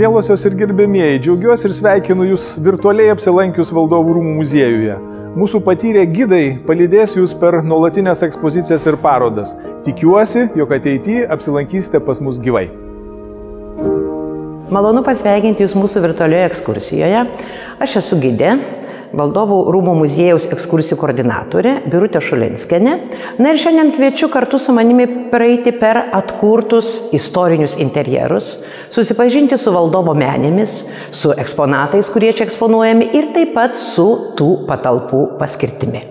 Mielosios ir gerbėmieji, džiaugiuosi ir sveikinu Jūs virtualiai apsilankius Valdovų rūmų muziejuje. Mūsų patyrę gidai palydės Jūs per nuolatinės ekspozicijas ir parodas. Tikiuosi, jog ateityje apsilankysite pas mus gyvai. Malonu pasveikinti Jūs mūsų virtualioje ekskursijoje. Aš esu gidė, Valdovų rūmų muziejaus ekskursijų koordinatorė Birutė Šulinskenė. Na ir šiandien kviečiu kartu su manimi praeiti per atkurtus istorinius interjerus, susipažinti su valdovo menėmis, su eksponatais, kurie čia eksponuojami ir taip pat su tų patalpų paskirtimi.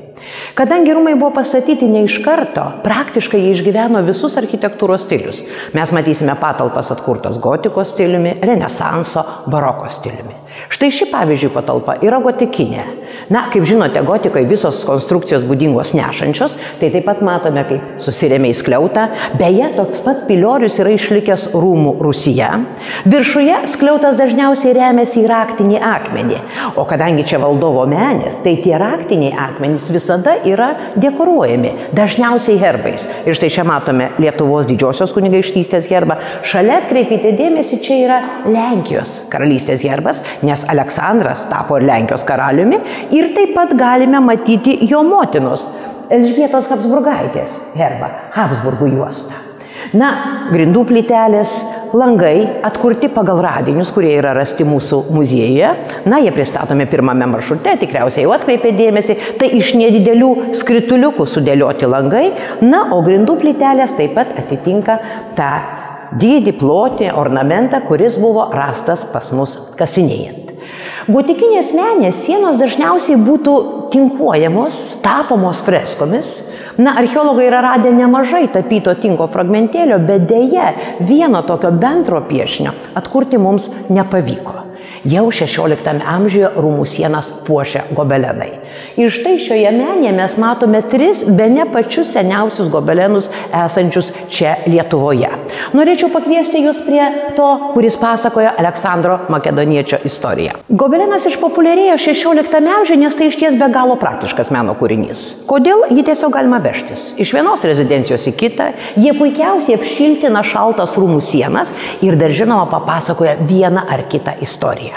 Kadangi rūmai buvo pastatyti ne iš karto, praktiškai jie išgyveno visus architektūros stilius. Mes matysime patalpas atkurtas gotikos stiliumi, renesanso, baroko stiliumi. Štai ši pavyzdžiui patalpa yra gotikinė. Na, kaip žinote, gotikoje visos konstrukcijos būdingos nešančios, tai taip pat matome, kaip susirėmė į skliautą. Beje, toks pat piliorius yra išlikęs rūmų Rusija. Viršuje skliautas dažniausiai remiasi į raktinį akmenį. O kadangi čia valdovo menės, tai tie raktiniai akmenys visada yra dekoruojami, dažniausiai herbais. Ir štai čia matome Lietuvos didžiosios kunigaikštystės herbą. Šalia atkreipkite dėmesį, čia yra Lenkijos karalystės herbas, nes Aleksandras tapo ir Lenkijos karaliumi ir taip pat galime matyti jo motinos Elžbietos Habsburgaitės herbą, Habsburgų juostą. Na, grindų plytelės, langai atkurti pagal radinius, kurie yra rasti mūsų muziejuje. Na, jie pristatomi pirmame maršrute, tikriausiai jau atkreipė dėmesį. Tai iš nedidelių skrituliukų sudėlioti langai. Na, o grindų plytelės taip pat atitinka tą dydį, plotį, ornamentą, kuris buvo rastas pas mus kasinėjant. Gotikinės menės sienos dažniausiai būtų tinkuojamos, tapomos freskomis. Na, archeologai yra radę nemažai tapyto tinko fragmentėlio, bet dėje vieno tokio bendro piešinio atkurti mums nepavyko. Jau XVI amžiuje rūmų sienas puošia gobelenai. Ir štai šioje menėje mes matome tris be ne pačius seniausius gobelenus esančius čia Lietuvoje. Norėčiau pakviesti jūs prie to, kuris pasakojo Aleksandro Makedoniečio istoriją. Gobelenas išpopuliarėjo XVI amžiuje, nes tai iš ties be galo praktiškas meno kūrinys. Kodėl jį tiesiog galima vežtis? Iš vienos rezidencijos į kitą, jie puikiausiai apšiltina šaltas rūmų sienas ir dar žinoma papasakoja vieną ar kitą istoriją.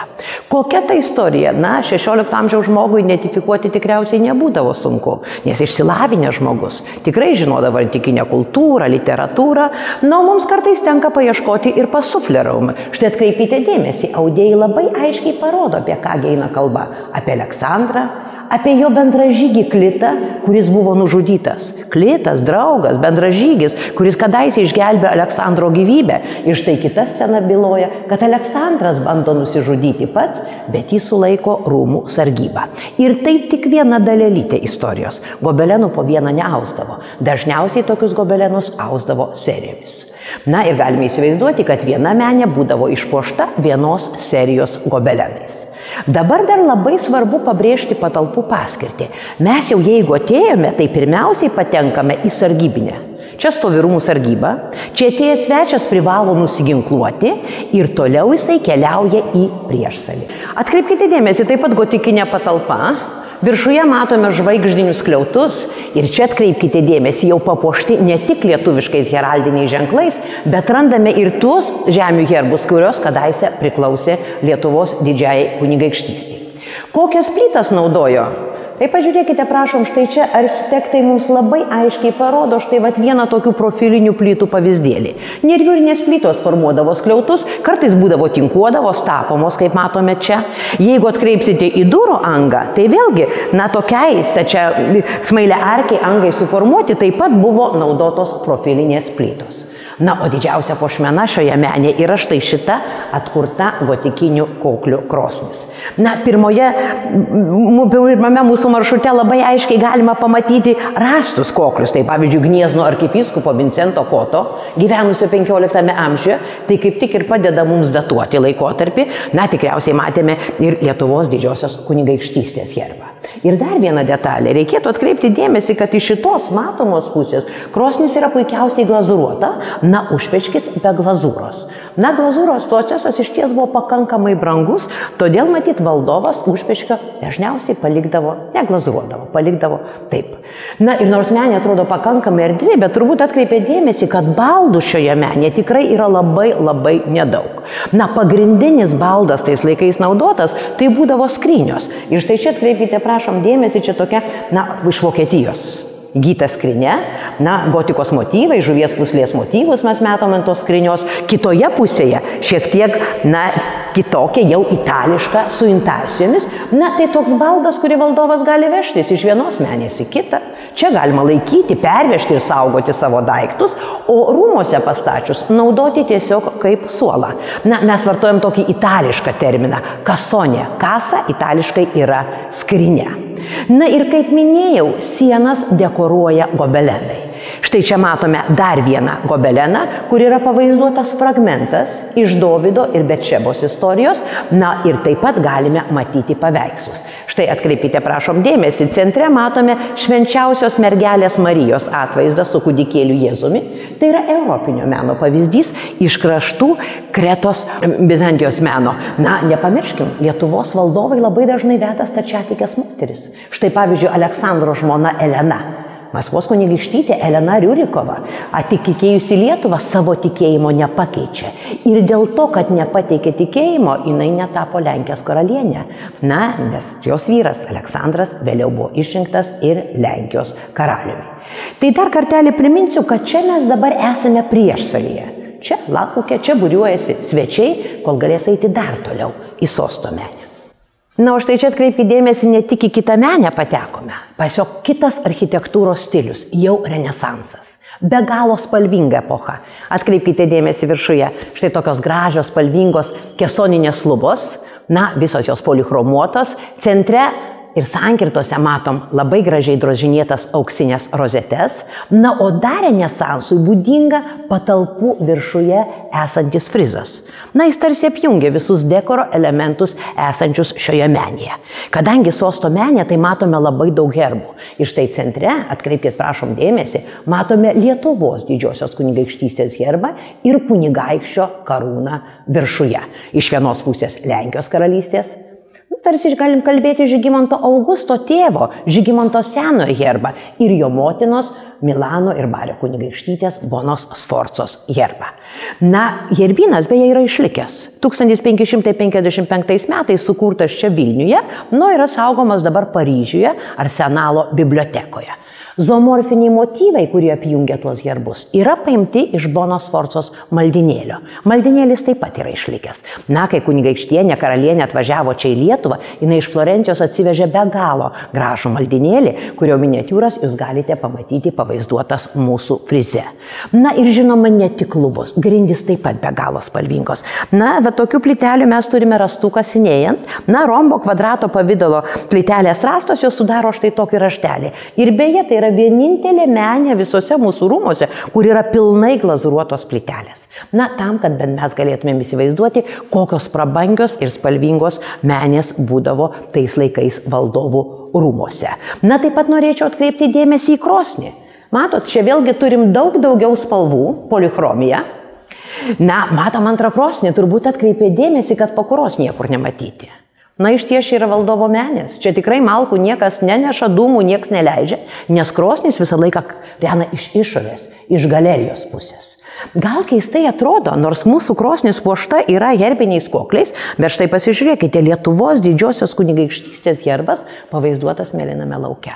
Kokia ta istorija? Na, XVI amžiaus žmogui identifikuoti tikriausiai nebūdavo sunku, nes išsilavinęs žmogus tikrai žinodavo antikinę kultūrą, literatūrą, na, mums kartais tenka paieškoti ir pasuflerum. Štai atkreipkite dėmesį, audėjai labai aiškiai parodo, apie ką eina kalba - apie Aleksandrą, apie jo bendražygį Klitą, kuris buvo nužudytas. Klitas, draugas, bendražygis, kuris kadaise išgelbėjo Aleksandro gyvybę. Ir štai kita scena byloja, kad Aleksandras bando nusižudyti pats, bet jį sulaiko rūmų sargyba. Ir tai tik viena dalelytė istorijos. Gobelenų po vieną neausdavo. Dažniausiai tokius gobelenus ausdavo serijomis. Na ir galime įsivaizduoti, kad viena menė būdavo išpuošta vienos serijos gobelenais. Dabar dar labai svarbu pabrėžti patalpų paskirtį. Mes jau jeigu atėjome, tai pirmiausiai patenkame į sargybinę. Čia stovi rūmų sargyba, čia atėjęs svečias privalo nusiginkluoti ir toliau jisai keliauja į priešsalį. Atkreipkite dėmesį, taip pat gotikinė patalpa, Viršuje matome žvaigždinius kliautus ir čia atkreipkite dėmesį, jau papuošti ne tik lietuviškais heraldiniais ženklais, bet randame ir tuos žemių herbus, kurios kadaise priklausė Lietuvos didžiai kunigaikštystiai. Kokias plytas naudojo Tai pažiūrėkite, prašom, štai čia architektai mums labai aiškiai parodo štai vat vieną tokių profilinių plytų pavyzdėlį. Nerviurinės plytos formuodavo skliautus, kartais būdavo tinkuodavos, tapomos, kaip matome čia. Jeigu atkreipsite į durų angą, tai vėlgi, na tokiai, čia smailė arkiai angai suformuoti, taip pat buvo naudotos profilinės plytos. Na, o didžiausia pošmena šioje menė yra štai šita atkurta gotikinių koklių krosnis. Na, pirmoje, pirmame mūsų maršrute labai aiškiai galima pamatyti rastus koklius. Tai pavyzdžiui, Gniezno arkipyskupo Vincento Koto, gyvenusio 15 amžiuje, tai kaip tik ir padeda mums datuoti laikotarpį. Na, tikriausiai matėme ir Lietuvos didžiosios kunigaikštystės herbą. Ir dar viena detalė. Reikėtų atkreipti dėmesį, kad iš šitos matomos pusės krosnis yra puikiausiai glazuruota, na, užpečkis be glazūros. Na, glazūros procesas iš ties buvo pakankamai brangus, todėl matyt valdovas užpešką dažniausiai palikdavo, neglazūruodavo, palikdavo taip. Na ir nors menė atrodo pakankamai erdvi, bet turbūt atkreipė dėmesį, kad baldų šioje menė tikrai yra labai labai nedaug. Na, pagrindinis baldas tais laikais naudotas, tai būdavo skrynios. Ir štai čia atkreipkite, prašom, dėmesį, čia tokia, na, iš Vokietijos gyta skrinė, na, gotikos motyvai, žuvies puslės motyvus mes matome ant tos skrinios, kitoje pusėje šiek tiek, na, kitokia, jau itališka, su intarsijomis. Na, tai toks baldas, kurį valdovas gali vežtis iš vienos menės į kitą. Čia galima laikyti, pervežti ir saugoti savo daiktus, o rūmose pastačius naudoti tiesiog kaip suolą. Na, mes vartojam tokį itališką terminą - kasonė. Kasa itališkai yra skrinė. Na ir kaip minėjau, sienas dekoruoja gobelenai. Štai čia matome dar vieną gobeleną, kur yra pavaizduotas fragmentas iš Davido ir Betšebos istorijos, na ir taip pat galime matyti paveikslus. Štai atkreipkite, prašom dėmesį, centre matome švenčiausios mergelės Marijos atvaizdą su kūdikėliu Jėzumi. Tai yra europinio meno pavyzdys iš kraštų Kretos Bizantijos meno. Na, nepamirškim, Lietuvos valdovai labai dažnai veda stačiatikės moteris. Štai pavyzdžiui, Aleksandro žmona Elena Maskvos kunigaikštytė Elena Riurikova, atikėjusi Lietuvą, savo tikėjimo nepakeičia. Ir dėl to, kad nepateikė tikėjimo, jinai netapo Lenkijos karalienė. Na, nes jos vyras Aleksandras vėliau buvo išrinktas ir Lenkijos karaliumi. Tai dar kartelį priminsiu, kad čia mes dabar esame priešsalyje. Čia lakukė, čia būriuojasi svečiai, kol galės eiti dar toliau į sostomenį. Na, o štai čia atkreipkite dėmesį, ne tik į kitą menę patekome, tiesiog kitas architektūros stilius, jau renesansas. Be galo spalvinga epocha. Atkreipkite dėmesį viršuje. Štai tokios gražios, spalvingos kesoninės lubos, na, visos jos polichromuotos, centre ir sankirtose matom labai gražiai drožinėtas auksinės rozetes, na, o dar renesansui būdinga patalpų viršuje esantis frizas. Na, jis tarsi apjungia visus dekoro elementus esančius šioje menėje. Kadangi sosto menė, tai matome labai daug herbų. Ir štai centre, atkreipkite prašom dėmesį, matome Lietuvos didžiosios kunigaikštystės herbą ir kunigaikščio karūną viršuje. Iš vienos pusės Lenkijos karalystės tarsi galim kalbėti Žygimanto Augusto tėvo, Žygimanto senojo herbą ir jo motinos Milano ir Bario kunigaikštytės Bonos Sforcos herbą. Na, herbinas beje yra išlikęs. 1555 metais sukurtas čia Vilniuje, nu yra saugomas dabar Paryžiuje Arsenalo bibliotekoje. Zoomorfiniai motyvai, kurie apjungia tuos herbus, yra paimti iš Bonos Forcos maldinėlio. Maldinėlis taip pat yra išlikęs. Na, kai kunigaikštienė karalienė atvažiavo čia į Lietuvą, jinai iš Florencijos atsivežė be galo gražų maldinėlį, kurio miniatūras jūs galite pamatyti pavaizduotas mūsų frize. Na ir žinoma, ne tik lubos, grindys taip pat be galo spalvingos. Na, bet tokių plytelių mes turime rastų kasinėjant. Na, rombo kvadrato pavydalo plytelės rastos jos sudaro štai tokį raštelį. Ir beje, tai yra vienintelė menė visose mūsų rūmose, kur yra pilnai glazūruotos plytelės. Na, tam, kad bent mes galėtumėm įsivaizduoti, kokios prabangios ir spalvingos menės būdavo tais laikais valdovų rūmose. Na, taip pat norėčiau atkreipti dėmesį į krosnį. Matot, čia vėlgi turim daug daugiau spalvų, polichromija. Na, matom antrą krosnį, turbūt atkreipė dėmesį, kad pakuros niekur nematyti. Na iš ties čia yra valdovo menės. Čia tikrai malkų niekas neneša, dūmų niekas neleidžia, nes krosnis visą laiką rena iš išorės, iš galerijos pusės. Gal keistai atrodo, nors mūsų krosnis puošta yra herbiniais kokliais, bet štai pasižiūrėkite, Lietuvos didžiosios kunigaikštystės herbas pavaizduotas mėlyname lauke.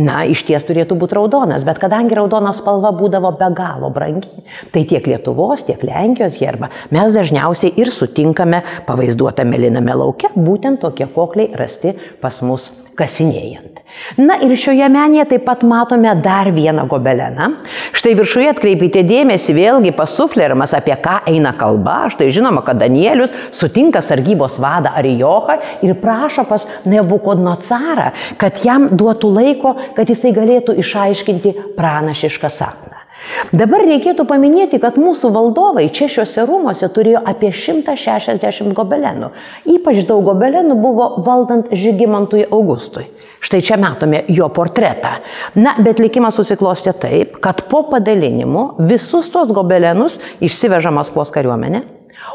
Na, iš ties turėtų būti raudonas, bet kadangi raudonos spalva būdavo be galo brangi, tai tiek Lietuvos, tiek Lenkijos herbą mes dažniausiai ir sutinkame pavaizduotą meliname laukia, būtent tokie kokliai rasti pas mus kasinėjant. Na ir šioje menėje taip pat matome dar vieną gobeleną. Štai viršuje atkreipite dėmesį vėlgi pasuflerimas, apie ką eina kalba. Štai žinoma, kad Danielius sutinka sargybos vadą Arijochą ir prašo pas Nebukodnocarą, kad jam duotų laiko, kad jisai galėtų išaiškinti pranašišką sapną. Dabar reikėtų paminėti, kad mūsų valdovai čia šiuose rūmose turėjo apie 160 gobelenų. Ypač daug gobelenų buvo valdant Žygimantui Augustui. Štai čia matome jo portretą. Na, bet likimas susiklostė taip, kad po padalinimo visus tos gobelenus išsiveža Maskvos kariuomenė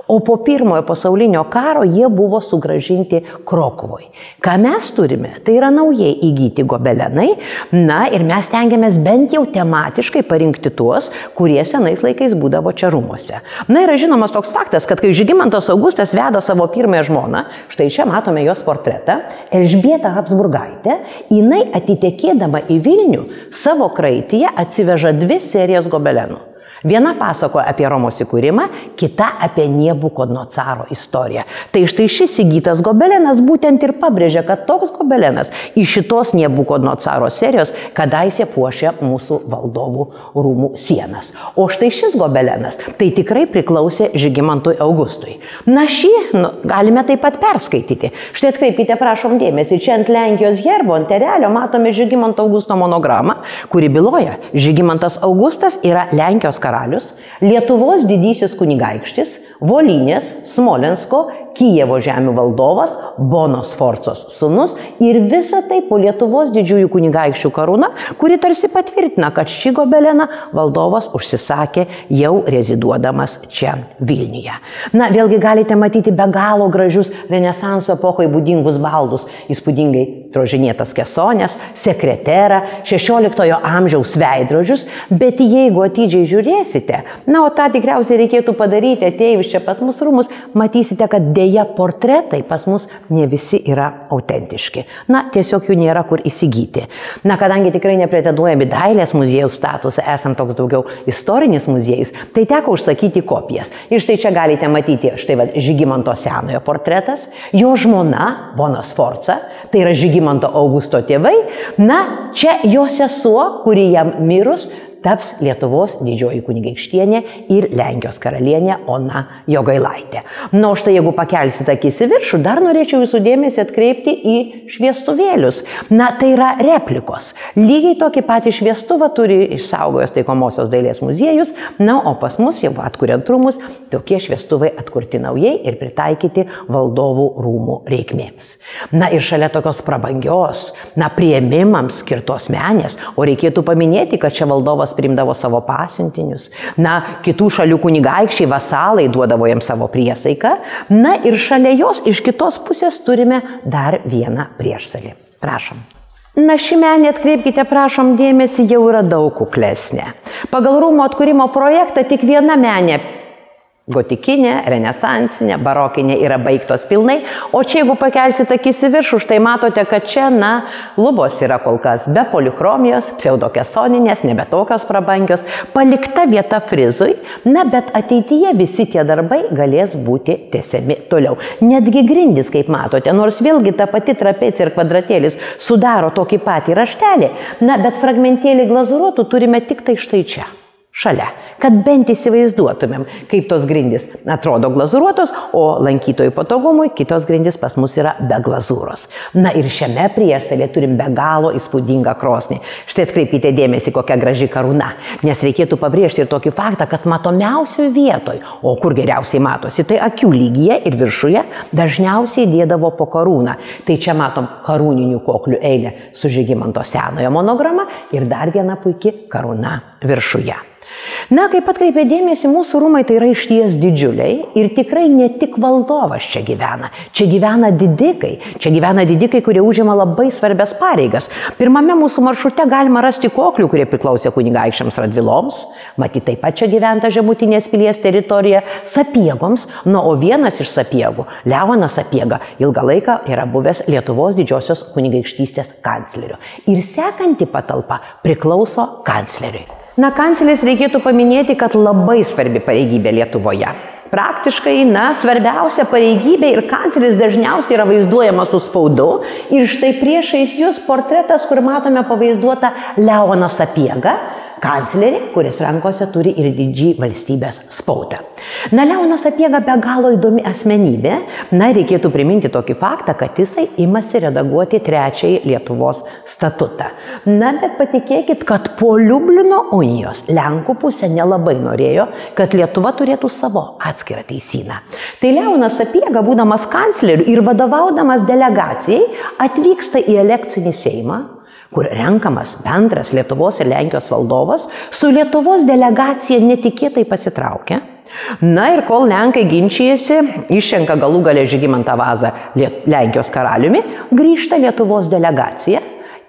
O po pirmojo pasaulinio karo jie buvo sugražinti Krokovui. Ką mes turime, tai yra naujai įgyti gobelenai, na ir mes tengiamės bent jau tematiškai parinkti tuos, kurie senais laikais būdavo čia rūmose. Na yra žinomas toks faktas, kad kai Žygimantas Augustas veda savo pirmąją žmoną, štai čia matome jos portretą, Elžbieta Habsburgaitė, jinai atitekėdama į Vilnių savo kraityje atsiveža dvi serijas gobelenų. Viena pasakoja apie Romos įkūrimą, kita apie Niebukodnocaro istoriją. Tai štai šis įgytas gobelenas būtent ir pabrėžia, kad toks gobelenas iš šitos Niebukodnocaro serijos kadaise puošia mūsų valdovų rūmų sienas. O štai šis gobelenas tai tikrai priklausė Žygimantui Augustui. Na šį nu, galime taip pat perskaityti. Štai atkreipkite, prašom dėmesį, čia ant Lenkijos herbo, ant terelio matome Žygimanto Augusto monogramą, kuri byloja, Žygimantas Augustas yra Lenkijos karalius, caralhos. Lietuvos didysis kunigaikštis, Volinės, Smolensko, Kijevo žemių valdovas, Bonos Forcos sunus ir visa tai po Lietuvos didžiųjų kunigaikščių karūna, kuri tarsi patvirtina, kad šį gobeleną valdovas užsisakė jau reziduodamas čia Vilniuje. Na, vėlgi galite matyti be galo gražius Renesanso epochai būdingus baldus, įspūdingai drožinėtas kesonės, sekreterą, 16 amžiaus veidrodžius, bet jeigu atidžiai žiūrėsite, na, o tą tikriausiai reikėtų padaryti atėjus čia pas mus rūmus, matysite, kad dėja portretai pas mus ne visi yra autentiški. Na, tiesiog jų nėra kur įsigyti. Na, kadangi tikrai nepretenduojame dailės muziejų statusą, esam toks daugiau istorinis muziejus, tai teko užsakyti kopijas. Ir štai čia galite matyti, štai va, Žygimanto senojo portretas, jo žmona Bonos Forca, tai yra Žygimanto Augusto tėvai, na, čia jo sesuo, kuri jam mirus, taps Lietuvos didžioji kunigaikštienė ir Lenkijos karalienė Ona Jogailaitė. Na, o štai jeigu pakelsite akis į viršų, dar norėčiau jūsų dėmesį atkreipti į šviestuvėlius. Na, tai yra replikos. Lygiai tokį patį šviestuvą turi išsaugojęs taikomosios dailės muziejus, na, o pas mus jau atkuriant rūmus, tokie šviestuvai atkurti naujai ir pritaikyti valdovų rūmų reikmėms. Na ir šalia tokios prabangios, na, prieimimams skirtos menės, o reikėtų paminėti, kad čia valdovas primdavo savo pasiuntinius, na, kitų šalių kunigaikščiai vasalai duodavo jiems savo priesaiką, na ir šalia jos iš kitos pusės turime dar vieną priešsalį. Prašom. Na, ši menė, atkreipkite, prašom dėmesį, jau yra daug kuklesnė. Pagal rūmo atkūrimo projektą tik viena menė Gotikinė, renesansinė, barokinė yra baigtos pilnai, o čia jeigu pakelsite akis į viršų, štai matote, kad čia, na, lubos yra kol kas be polichromijos, pseudokesoninės, nebe tokios prabangios, palikta vieta frizui, na, bet ateityje visi tie darbai galės būti tęsiami toliau. Netgi grindis, kaip matote, nors vėlgi ta pati trapecė ir kvadratėlis sudaro tokį patį raštelį, na, bet fragmentėlį glazūruotų turime tik tai štai čia šalia, kad bent įsivaizduotumėm, kaip tos grindys atrodo glazuruotos, o lankytojų patogumui kitos grindys pas mus yra be glazūros. Na ir šiame priesalė turim be galo įspūdingą krosnį. Štai atkreipkite dėmesį, kokia graži karūna, nes reikėtų pabrėžti ir tokį faktą, kad matomiausioje vietoje, o kur geriausiai matosi, tai akių lygyje ir viršuje dažniausiai dėdavo po karūną. Tai čia matom karūninių koklių eilę su Žygimanto senojo monograma ir dar viena puikia karūna viršuje. Na, kaip atkreipė dėmesį, mūsų rūmai tai yra išties didžiuliai ir tikrai ne tik valdovas čia gyvena. Čia gyvena didikai. Čia gyvena didikai, kurie užima labai svarbias pareigas. Pirmame mūsų maršrute galima rasti koklių, kurie priklausė kunigaikščiams Radviloms. Matyt, taip pat čia gyventa žemutinės pilies teritorija sapiegoms. Na, o vienas iš sapiegų, Leonas sapiega, ilgą laiką yra buvęs Lietuvos didžiosios kunigaikštystės kancleriu. Ir sekanti patalpa priklauso kancleriui. Na, kancleris reikėtų paminėti, kad labai svarbi pareigybė Lietuvoje. Praktiškai, na, svarbiausia pareigybė ir kancleris dažniausiai yra vaizduojamas su spaudu. Ir štai priešais jūs portretas, kur matome pavaizduotą Leoną Sapiegą, kanclerį, kuris rankose turi ir didžiai valstybės spaudą. Na, Leonas Apiega be galo įdomi asmenybė. Na, reikėtų priminti tokį faktą, kad jisai imasi redaguoti trečiąjį Lietuvos statutą. Na, bet patikėkit, kad po Liublino unijos Lenkų pusė nelabai norėjo, kad Lietuva turėtų savo atskirą teisyną. Tai Leonas Apiega, būdamas kancleriu ir vadovaudamas delegacijai, atvyksta į elekcinį Seimą, kur renkamas bendras Lietuvos ir Lenkijos valdovas, su Lietuvos delegacija netikėtai pasitraukia. Na ir kol Lenkai ginčijasi, išrenka galų galę Žygimantą Vazą Lenkijos karaliumi, grįžta Lietuvos delegacija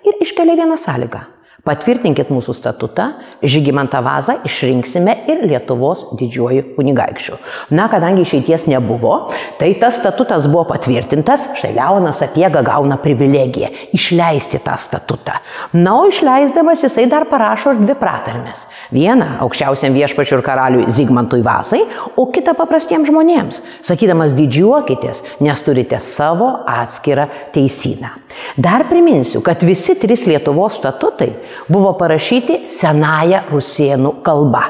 ir iškelia vieną sąlygą Patvirtinkit mūsų statutą, Žygimantą Vazą išrinksime ir Lietuvos didžiuoju kunigaikščiu. Na, kadangi išeities nebuvo, tai tas statutas buvo patvirtintas, štai Leonas Apiega gauna privilegiją išleisti tą statutą. Na, o išleisdamas jisai dar parašo ir dvi pratarmes. Vieną aukščiausiam viešpačiu ir karaliui Zygmantui Vasai, o kitą paprastiems žmonėms, sakydamas didžiuokitės, nes turite savo atskirą teisyną. Dar priminsiu, kad visi trys Lietuvos statutai buvo parašyti senąją rusėnų kalba.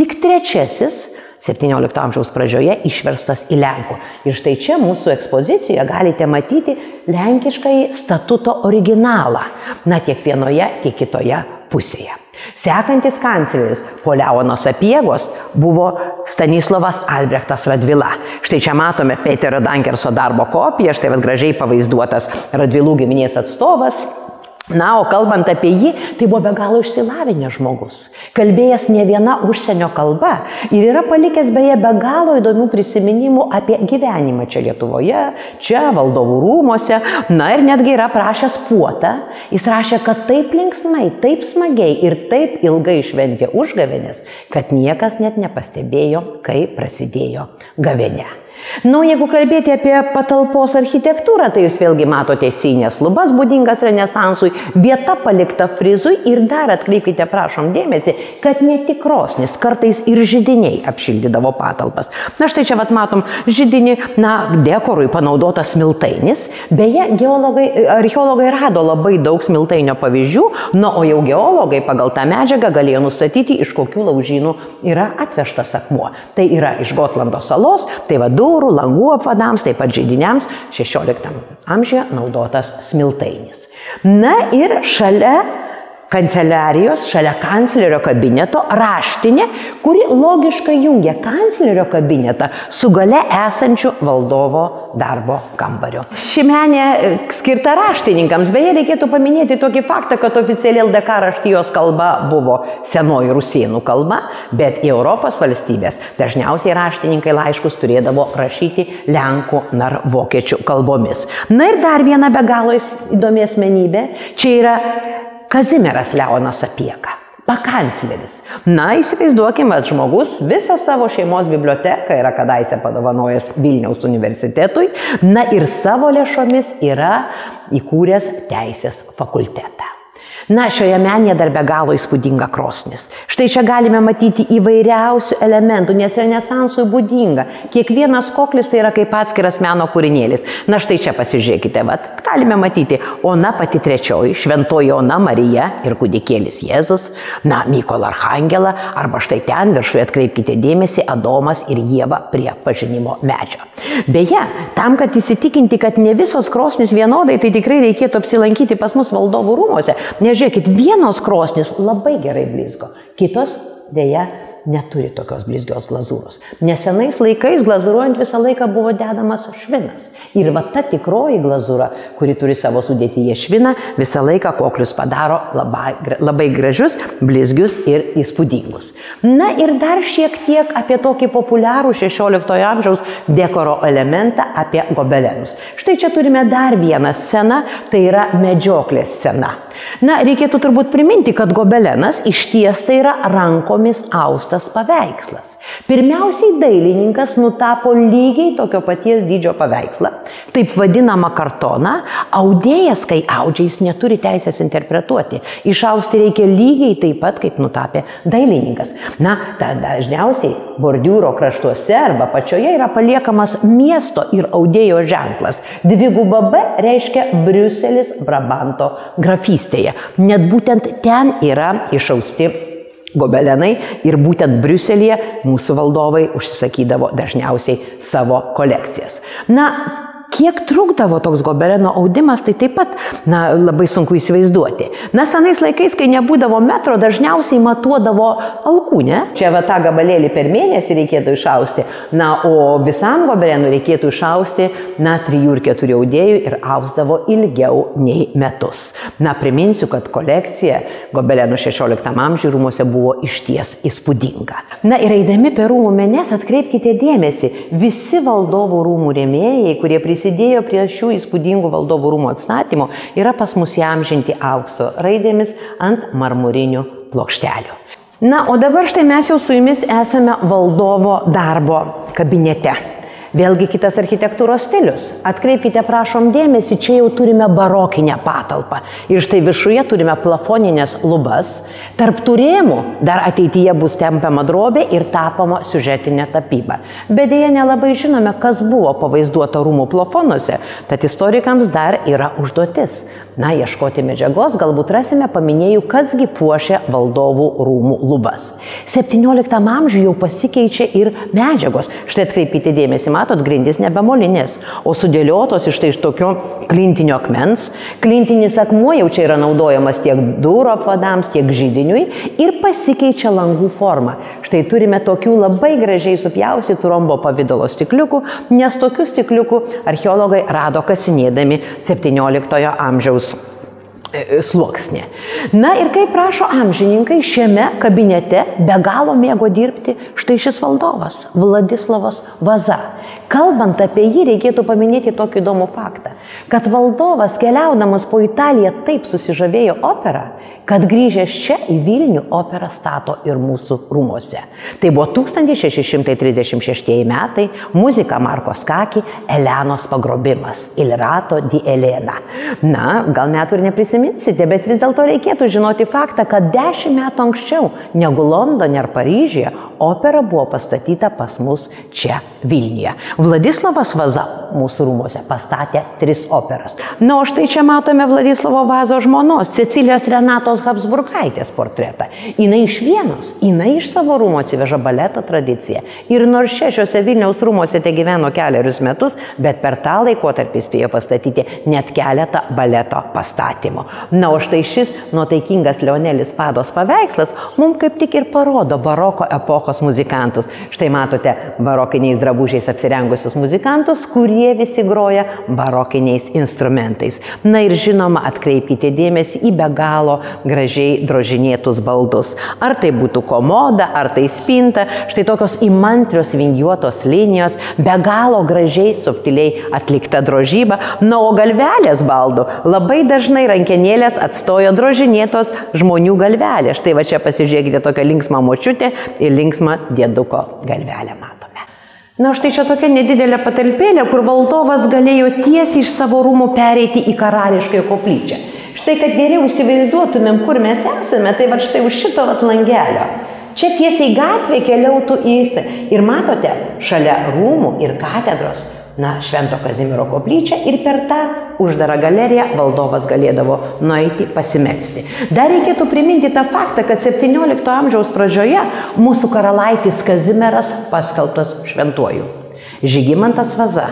Tik trečiasis 17 amžiaus pradžioje išverstas į Lenkų. Ir štai čia mūsų ekspozicijoje galite matyti lenkiškai statuto originalą. Na, tiek vienoje, tiek kitoje pusėje. Sekantis kancleris po Leono Sapiegos buvo Stanislavas Albrechtas Radvila. Štai čia matome Peterio Dankerso darbo kopiją, štai vad gražiai pavaizduotas Radvilų giminės atstovas Na, o kalbant apie jį, tai buvo be galo išsilavinęs žmogus, kalbėjęs ne viena užsienio kalba ir yra palikęs beje be galo įdomių prisiminimų apie gyvenimą čia Lietuvoje, čia valdovų rūmose, na ir netgi yra prašęs puotą, jis rašė, kad taip linksmai, taip smagiai ir taip ilgai šventė užgavenės, kad niekas net nepastebėjo, kai prasidėjo gavenė. Na, nu, jeigu kalbėti apie patalpos architektūrą, tai jūs vėlgi matote sieninės lubas būdingas renesansui, vieta palikta frizui ir dar atkreipkite, prašom dėmesį, kad ne tik krosnis, kartais ir žydiniai apšildydavo patalpas. Na štai čia vat matom žydinį, na, dekorui panaudotas smiltainis. Beje, geologai, archeologai rado labai daug smiltainio pavyzdžių, na, o jau geologai pagal tą medžiagą galėjo nustatyti, iš kokių laužynų yra atvežtas akmuo. Tai yra iš Gotlando salos, tai vadų durų, langų apvadams, taip pat žaidiniams 16 amžiuje naudotas smiltainis. Na ir šalia kanceliarijos, šalia kanclerio kabineto raštinė, kuri logiškai jungia kanclerio kabinetą su gale esančiu valdovo darbo kambariu. Ši menė e, skirta raštininkams, beje, reikėtų paminėti tokį faktą, kad oficialiai LDK raštijos kalba buvo senoji rusėnų kalba, bet į Europos valstybės dažniausiai raštininkai laiškus turėdavo rašyti lenkų ar vokiečių kalbomis. Na ir dar viena be galo įdomi asmenybė, čia yra Kazimieras Leonas Apieka. Pakancleris. Na, įsivaizduokime, kad žmogus visą savo šeimos biblioteką yra kadaise padovanojęs Vilniaus universitetui, na ir savo lėšomis yra įkūręs teisės fakultetą. Na, šioje menėje dar be galo įspūdinga krosnis. Štai čia galime matyti įvairiausių elementų, nes renesansui būdinga. Kiekvienas koklis tai yra kaip atskiras meno kūrinėlis. Na, štai čia pasižiūrėkite, vat, galime matyti Ona pati trečioji, šventoji Ona Marija ir kūdikėlis Jėzus, na, Mykola Arhangelą, arba štai ten viršuje atkreipkite dėmesį Adomas ir Jėva prie pažinimo medžio. Beje, tam, kad įsitikinti, kad ne visos krosnis vienodai, tai tikrai reikėtų apsilankyti pas mus valdovų rūmose. Nežiūrėjau, Žiūrėkit, vienos krosnis labai gerai blizgo, kitos dėja neturi tokios blizgios glazūros. Nesenais laikais glazūruojant visą laiką buvo dedamas švinas. Ir va ta tikroji glazūra, kuri turi savo sudėtyje šviną, visą laiką koklius padaro labai, labai gražius, blizgius ir įspūdingus. Na ir dar šiek tiek apie tokį populiarų 16 amžiaus dekoro elementą apie gobelenus. Štai čia turime dar vieną sceną, tai yra medžioklės scena. Na, reikėtų turbūt priminti, kad gobelenas iš ties tai yra rankomis austas paveikslas. Pirmiausiai dailininkas nutapo lygiai tokio paties dydžio paveikslą, taip vadinamą kartoną, audėjas, kai audžia, jis neturi teisės interpretuoti. Išausti reikia lygiai taip pat, kaip nutapė dailininkas. Na, ta dažniausiai bordiūro kraštuose arba pačioje yra paliekamas miesto ir audėjo ženklas. Dviguba B reiškia Briuselis Brabanto grafystėje. Net būtent ten yra išausti gobelenai ir būtent Briuselėje mūsų valdovai užsisakydavo dažniausiai savo kolekcijas. Na, kiek trukdavo toks gobeleno audimas, tai taip pat, na, labai sunku įsivaizduoti. Na, senais laikais, kai nebūdavo metro, dažniausiai matuodavo alkūnę. Čia va tą gabalėlį per mėnesį reikėtų išausti. Na, o visam gobelenui reikėtų išausti, na, trijų ir keturių audėjų ir ausdavo ilgiau nei metus. Na, priminsiu, kad kolekcija gobelenų 16 amžiuje rūmose buvo išties įspūdinga. Na, ir eidami per rūmų menes atkreipkite dėmesį, visi valdovų rūmų rėmėjai, kurie prisimė prisidėjo prie šių įspūdingų valdovų rūmų atstatymo, yra pas mus įamžinti aukso raidėmis ant marmurinių plokštelių. Na, o dabar štai mes jau su jumis esame valdovo darbo kabinete. Vėlgi kitas architektūros stilius. Atkreipkite, prašom dėmesį, čia jau turime barokinę patalpą. Ir štai viršuje turime plafoninės lubas. Tarp turėmų dar ateityje bus tempiama drobė ir tapoma siužetinė tapyba. Bet dėja nelabai žinome, kas buvo pavaizduota rūmų plafonuose, tad istorikams dar yra užduotis na, ieškoti medžiagos, galbūt rasime paminėjų, kasgi puošia valdovų rūmų lubas. 17 amžiuje jau pasikeičia ir medžiagos. Štai atkreipkite dėmesį, matot, grindys nebemolinės, o sudėliotos iš tai iš tokio klintinio akmens. Klintinis akmuo jau čia yra naudojamas tiek durų apvadams, tiek žydiniui ir pasikeičia langų forma. Štai turime tokių labai gražiai supjaustytų rombo pavydalo stikliukų, nes tokių stikliukų archeologai rado kasinėdami 17 amžiaus E, sluoksnė. Na ir kaip prašo amžininkai, šiame kabinete be galo mėgo dirbti štai šis valdovas, Vladislavas Vaza. Kalbant apie jį, reikėtų paminėti tokį įdomų faktą, kad valdovas keliaudamas po Italiją taip susižavėjo operą, kad grįžęs čia į Vilnių operą stato ir mūsų rūmose. Tai buvo 1636 metai, muzika Marko Skaki, Elenos pagrobimas, Ilrato di Elena. Na, gal metų ir neprisiminsite, bet vis dėlto reikėtų žinoti faktą, kad dešimt metų anksčiau negu Londone ar Paryžyje opera buvo pastatyta pas mus čia Vilniuje. Vladislavas Vaza mūsų rūmose pastatė tris operas. Na, o štai čia matome Vladislavo Vazo žmonos, Cecilijos Renatos Habsburgaitės portretą. Jis iš vienos, jis iš savo rūmų atsiveža baleto tradiciją. Ir nors šešiuose Vilniaus rūmose te gyveno keliarius metus, bet per tą laikotarpį spėjo pastatyti net keletą baleto pastatymų. Na, o štai šis nuotaikingas Leonelis Pados paveikslas mums kaip tik ir parodo baroko epochos epochos muzikantus. Štai matote barokiniais drabužiais apsirengusius muzikantus, kurie visi groja barokiniais instrumentais. Na ir žinoma, atkreipkite dėmesį į be galo gražiai drožinėtus baldus. Ar tai būtų komoda, ar tai spinta, štai tokios įmantrios vingiuotos linijos, be galo gražiai, subtiliai atlikta drožyba. Na, o galvelės baldų labai dažnai rankenėlės atstojo drožinėtos žmonių galvelės. Štai va čia pasižiūrėkite tokią linksmą močiutę ir linksmą linksmą dėduko galvelę matome. Na štai čia tokia nedidelė patalpėlė, kur valdovas galėjo tiesiai iš savo rūmų pereiti į karališkąją koplyčią. Štai kad geriau įsivaizduotumėm, kur mes esame, tai va štai už šito vat langelio. Čia tiesiai gatvė keliautų į... Ir matote, šalia rūmų ir katedros na, Švento Kazimiero koplyčią ir per tą uždarą galeriją valdovas galėdavo nueiti pasimelsti. Dar reikėtų priminti tą faktą, kad 17 amžiaus pradžioje mūsų karalaitis Kazimieras paskelbtas šventuoju. Žygimantas Vaza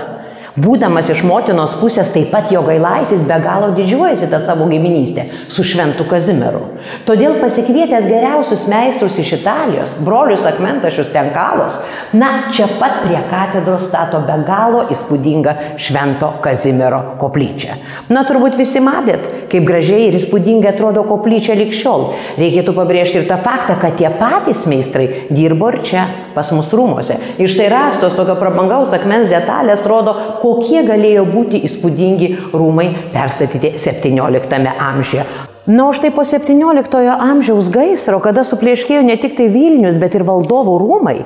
Būdamas iš motinos pusės taip pat jo gailaitis be galo didžiuojasi tą savo giminystę su Šventu Kazimieru. Todėl pasikvietęs geriausius meistrus iš Italijos, brolius akmentašius tenkalos, na, čia pat prie katedros stato be galo įspūdingą Švento Kazimiero koplyčią. Na, turbūt visi matėt, kaip gražiai ir įspūdingai atrodo koplyčia likščiol. Reikėtų pabrėžti ir tą faktą, kad tie patys meistrai dirbo ir čia, pas mus rūmose. Ir štai rastos tokio prabangaus akmens detalės rodo, kokie galėjo būti įspūdingi rūmai perstatyti 17 amžiuje. Na, o štai po 17 amžiaus gaisro, kada suplėškėjo ne tik tai Vilnius, bet ir valdovų rūmai,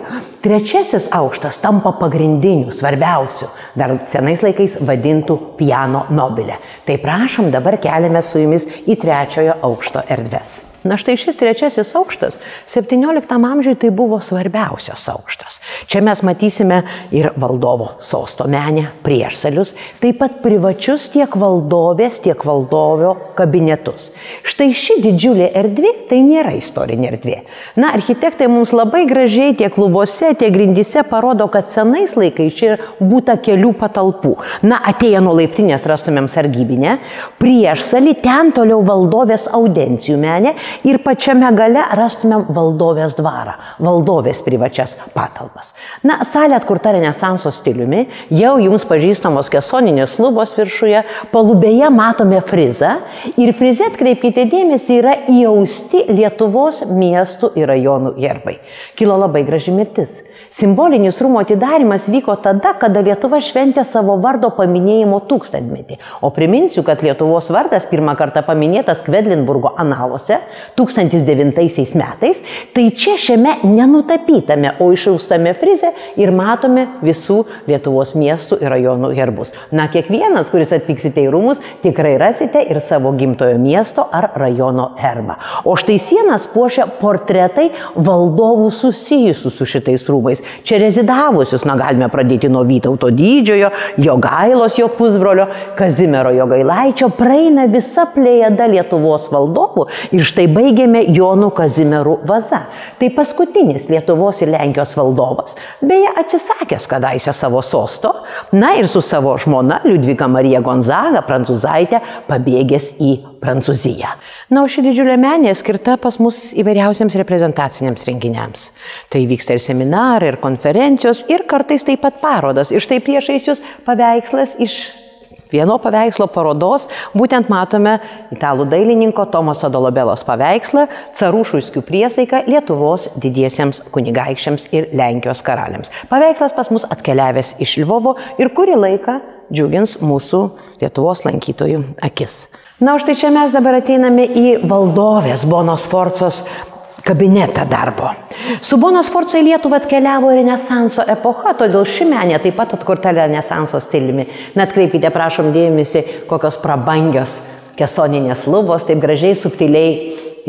trečiasis aukštas tampa pagrindiniu, svarbiausiu, dar senais laikais vadintų piano nobilę. Tai prašom, dabar keliame su jumis į trečiojo aukšto erdves. Na štai šis trečiasis aukštas 17 amžiui tai buvo svarbiausias aukštas. Čia mes matysime ir valdovo sosto menę, priešsalius, taip pat privačius tiek valdovės, tiek valdovio kabinetus. Štai ši didžiulė erdvė tai nėra istorinė erdvė. Na, architektai mums labai gražiai tiek klubose, tiek grindyse parodo, kad senais laikais čia būta kelių patalpų. Na, atėję nuo laiptinės rastumėm sargybinę, priešsalį ten toliau valdovės audencijų menė ir pačiame gale rastumėm valdovės dvarą, valdovės privačias patalpas. Na, salė atkurta Renesanso stiliumi, jau jums pažįstamos kesoninės lubos viršuje, palubėje matome frizą ir frize, atkreipkite dėmesį, yra įausti Lietuvos miestų ir rajonų herbai. Kilo labai graži mirtis. Simbolinis rūmų atidarimas vyko tada, kada Lietuva šventė savo vardo paminėjimo tūkstantmetį. O priminsiu, kad Lietuvos vardas pirmą kartą paminėtas Kvedlinburgo analuose 1009 metais. Tai čia šiame nenutapytame, o išaustame frize ir matome visų Lietuvos miestų ir rajonų herbus. Na, kiekvienas, kuris atvyksite į rūmus, tikrai rasite ir savo gimtojo miesto ar rajono herbą. O štai sienas puošia portretai valdovų susijusių su šitais rūmais laikais. Čia rezidavusius, na galime pradėti nuo Vytauto didžiojo, jo gailos, jo pusbrolio, Kazimiero jo gailaičio, praeina visa plėjada Lietuvos valdovų ir štai baigėme Jonų Kazimierų vaza. Tai paskutinis Lietuvos ir Lenkijos valdovas, beje atsisakęs kadaise savo sosto, na ir su savo žmona Liudvika Marija Gonzaga, prancūzaitė, pabėgęs į Prancūziją. Na, o ši didžiulė menė skirta pas mus įvairiausiams reprezentaciniams renginiams. Tai vyksta ir seminarai, ir konferencijos, ir kartais taip pat parodos. Ir štai priešais jūs paveikslas iš vieno paveikslo parodos, būtent matome italų dailininko Tomaso Dolobelos paveikslą Carušuiskių priesaiką Lietuvos didiesiems kunigaikščiams ir Lenkijos karaliams. Paveikslas pas mus atkeliavęs iš Lvovo ir kurį laiką džiugins mūsų Lietuvos lankytojų akis. Na, štai čia mes dabar ateiname į valdovės Bonos Forcos kabinetą darbo. Su Bonos Forca į Lietuvą atkeliavo Renesanso epocha, todėl ši menė taip pat atkurta Renesanso stiliumi. Net kreipkite, prašom dėmesį, kokios prabangios kesoninės lubos, taip gražiai, subtiliai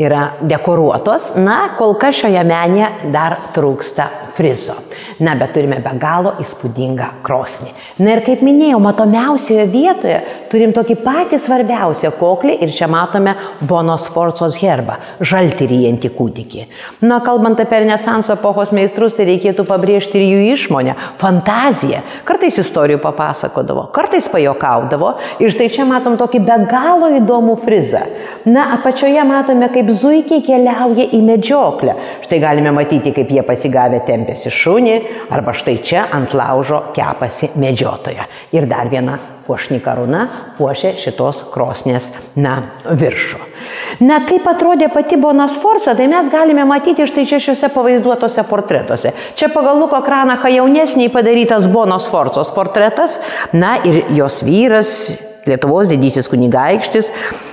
yra dekoruotos. Na, kol kas šioje menėje dar trūksta frizo. Na, bet turime be galo įspūdingą krosnį. Na ir kaip minėjau, matomiausioje vietoje turim tokį patį svarbiausią koklį ir čia matome Bonos Forcos herbą - žaltyrijantį kūdikį. Na, kalbant apie Renesanso epochos meistrus, tai reikėtų pabrėžti ir jų išmonę, fantaziją. Kartais istorijų papasakodavo, kartais pajokaudavo ir štai čia matom tokį be galo įdomų frizą. Na, apačioje matome, kaip zuikiai keliauja į medžioklę. Štai galime matyti, kaip jie pasigavę tempėsi šunį, arba štai čia ant laužo kepasi medžiotoja. Ir dar viena puošni karūna puošia šitos krosnės, na, viršų. Na, kaip atrodė pati Bonas Forza, tai mes galime matyti štai čia šiuose pavaizduotose portretuose. Čia pagal Luko Kranacha jaunesniai padarytas Bonos Forzos portretas, na ir jos vyras, Lietuvos didysis kunigaikštis,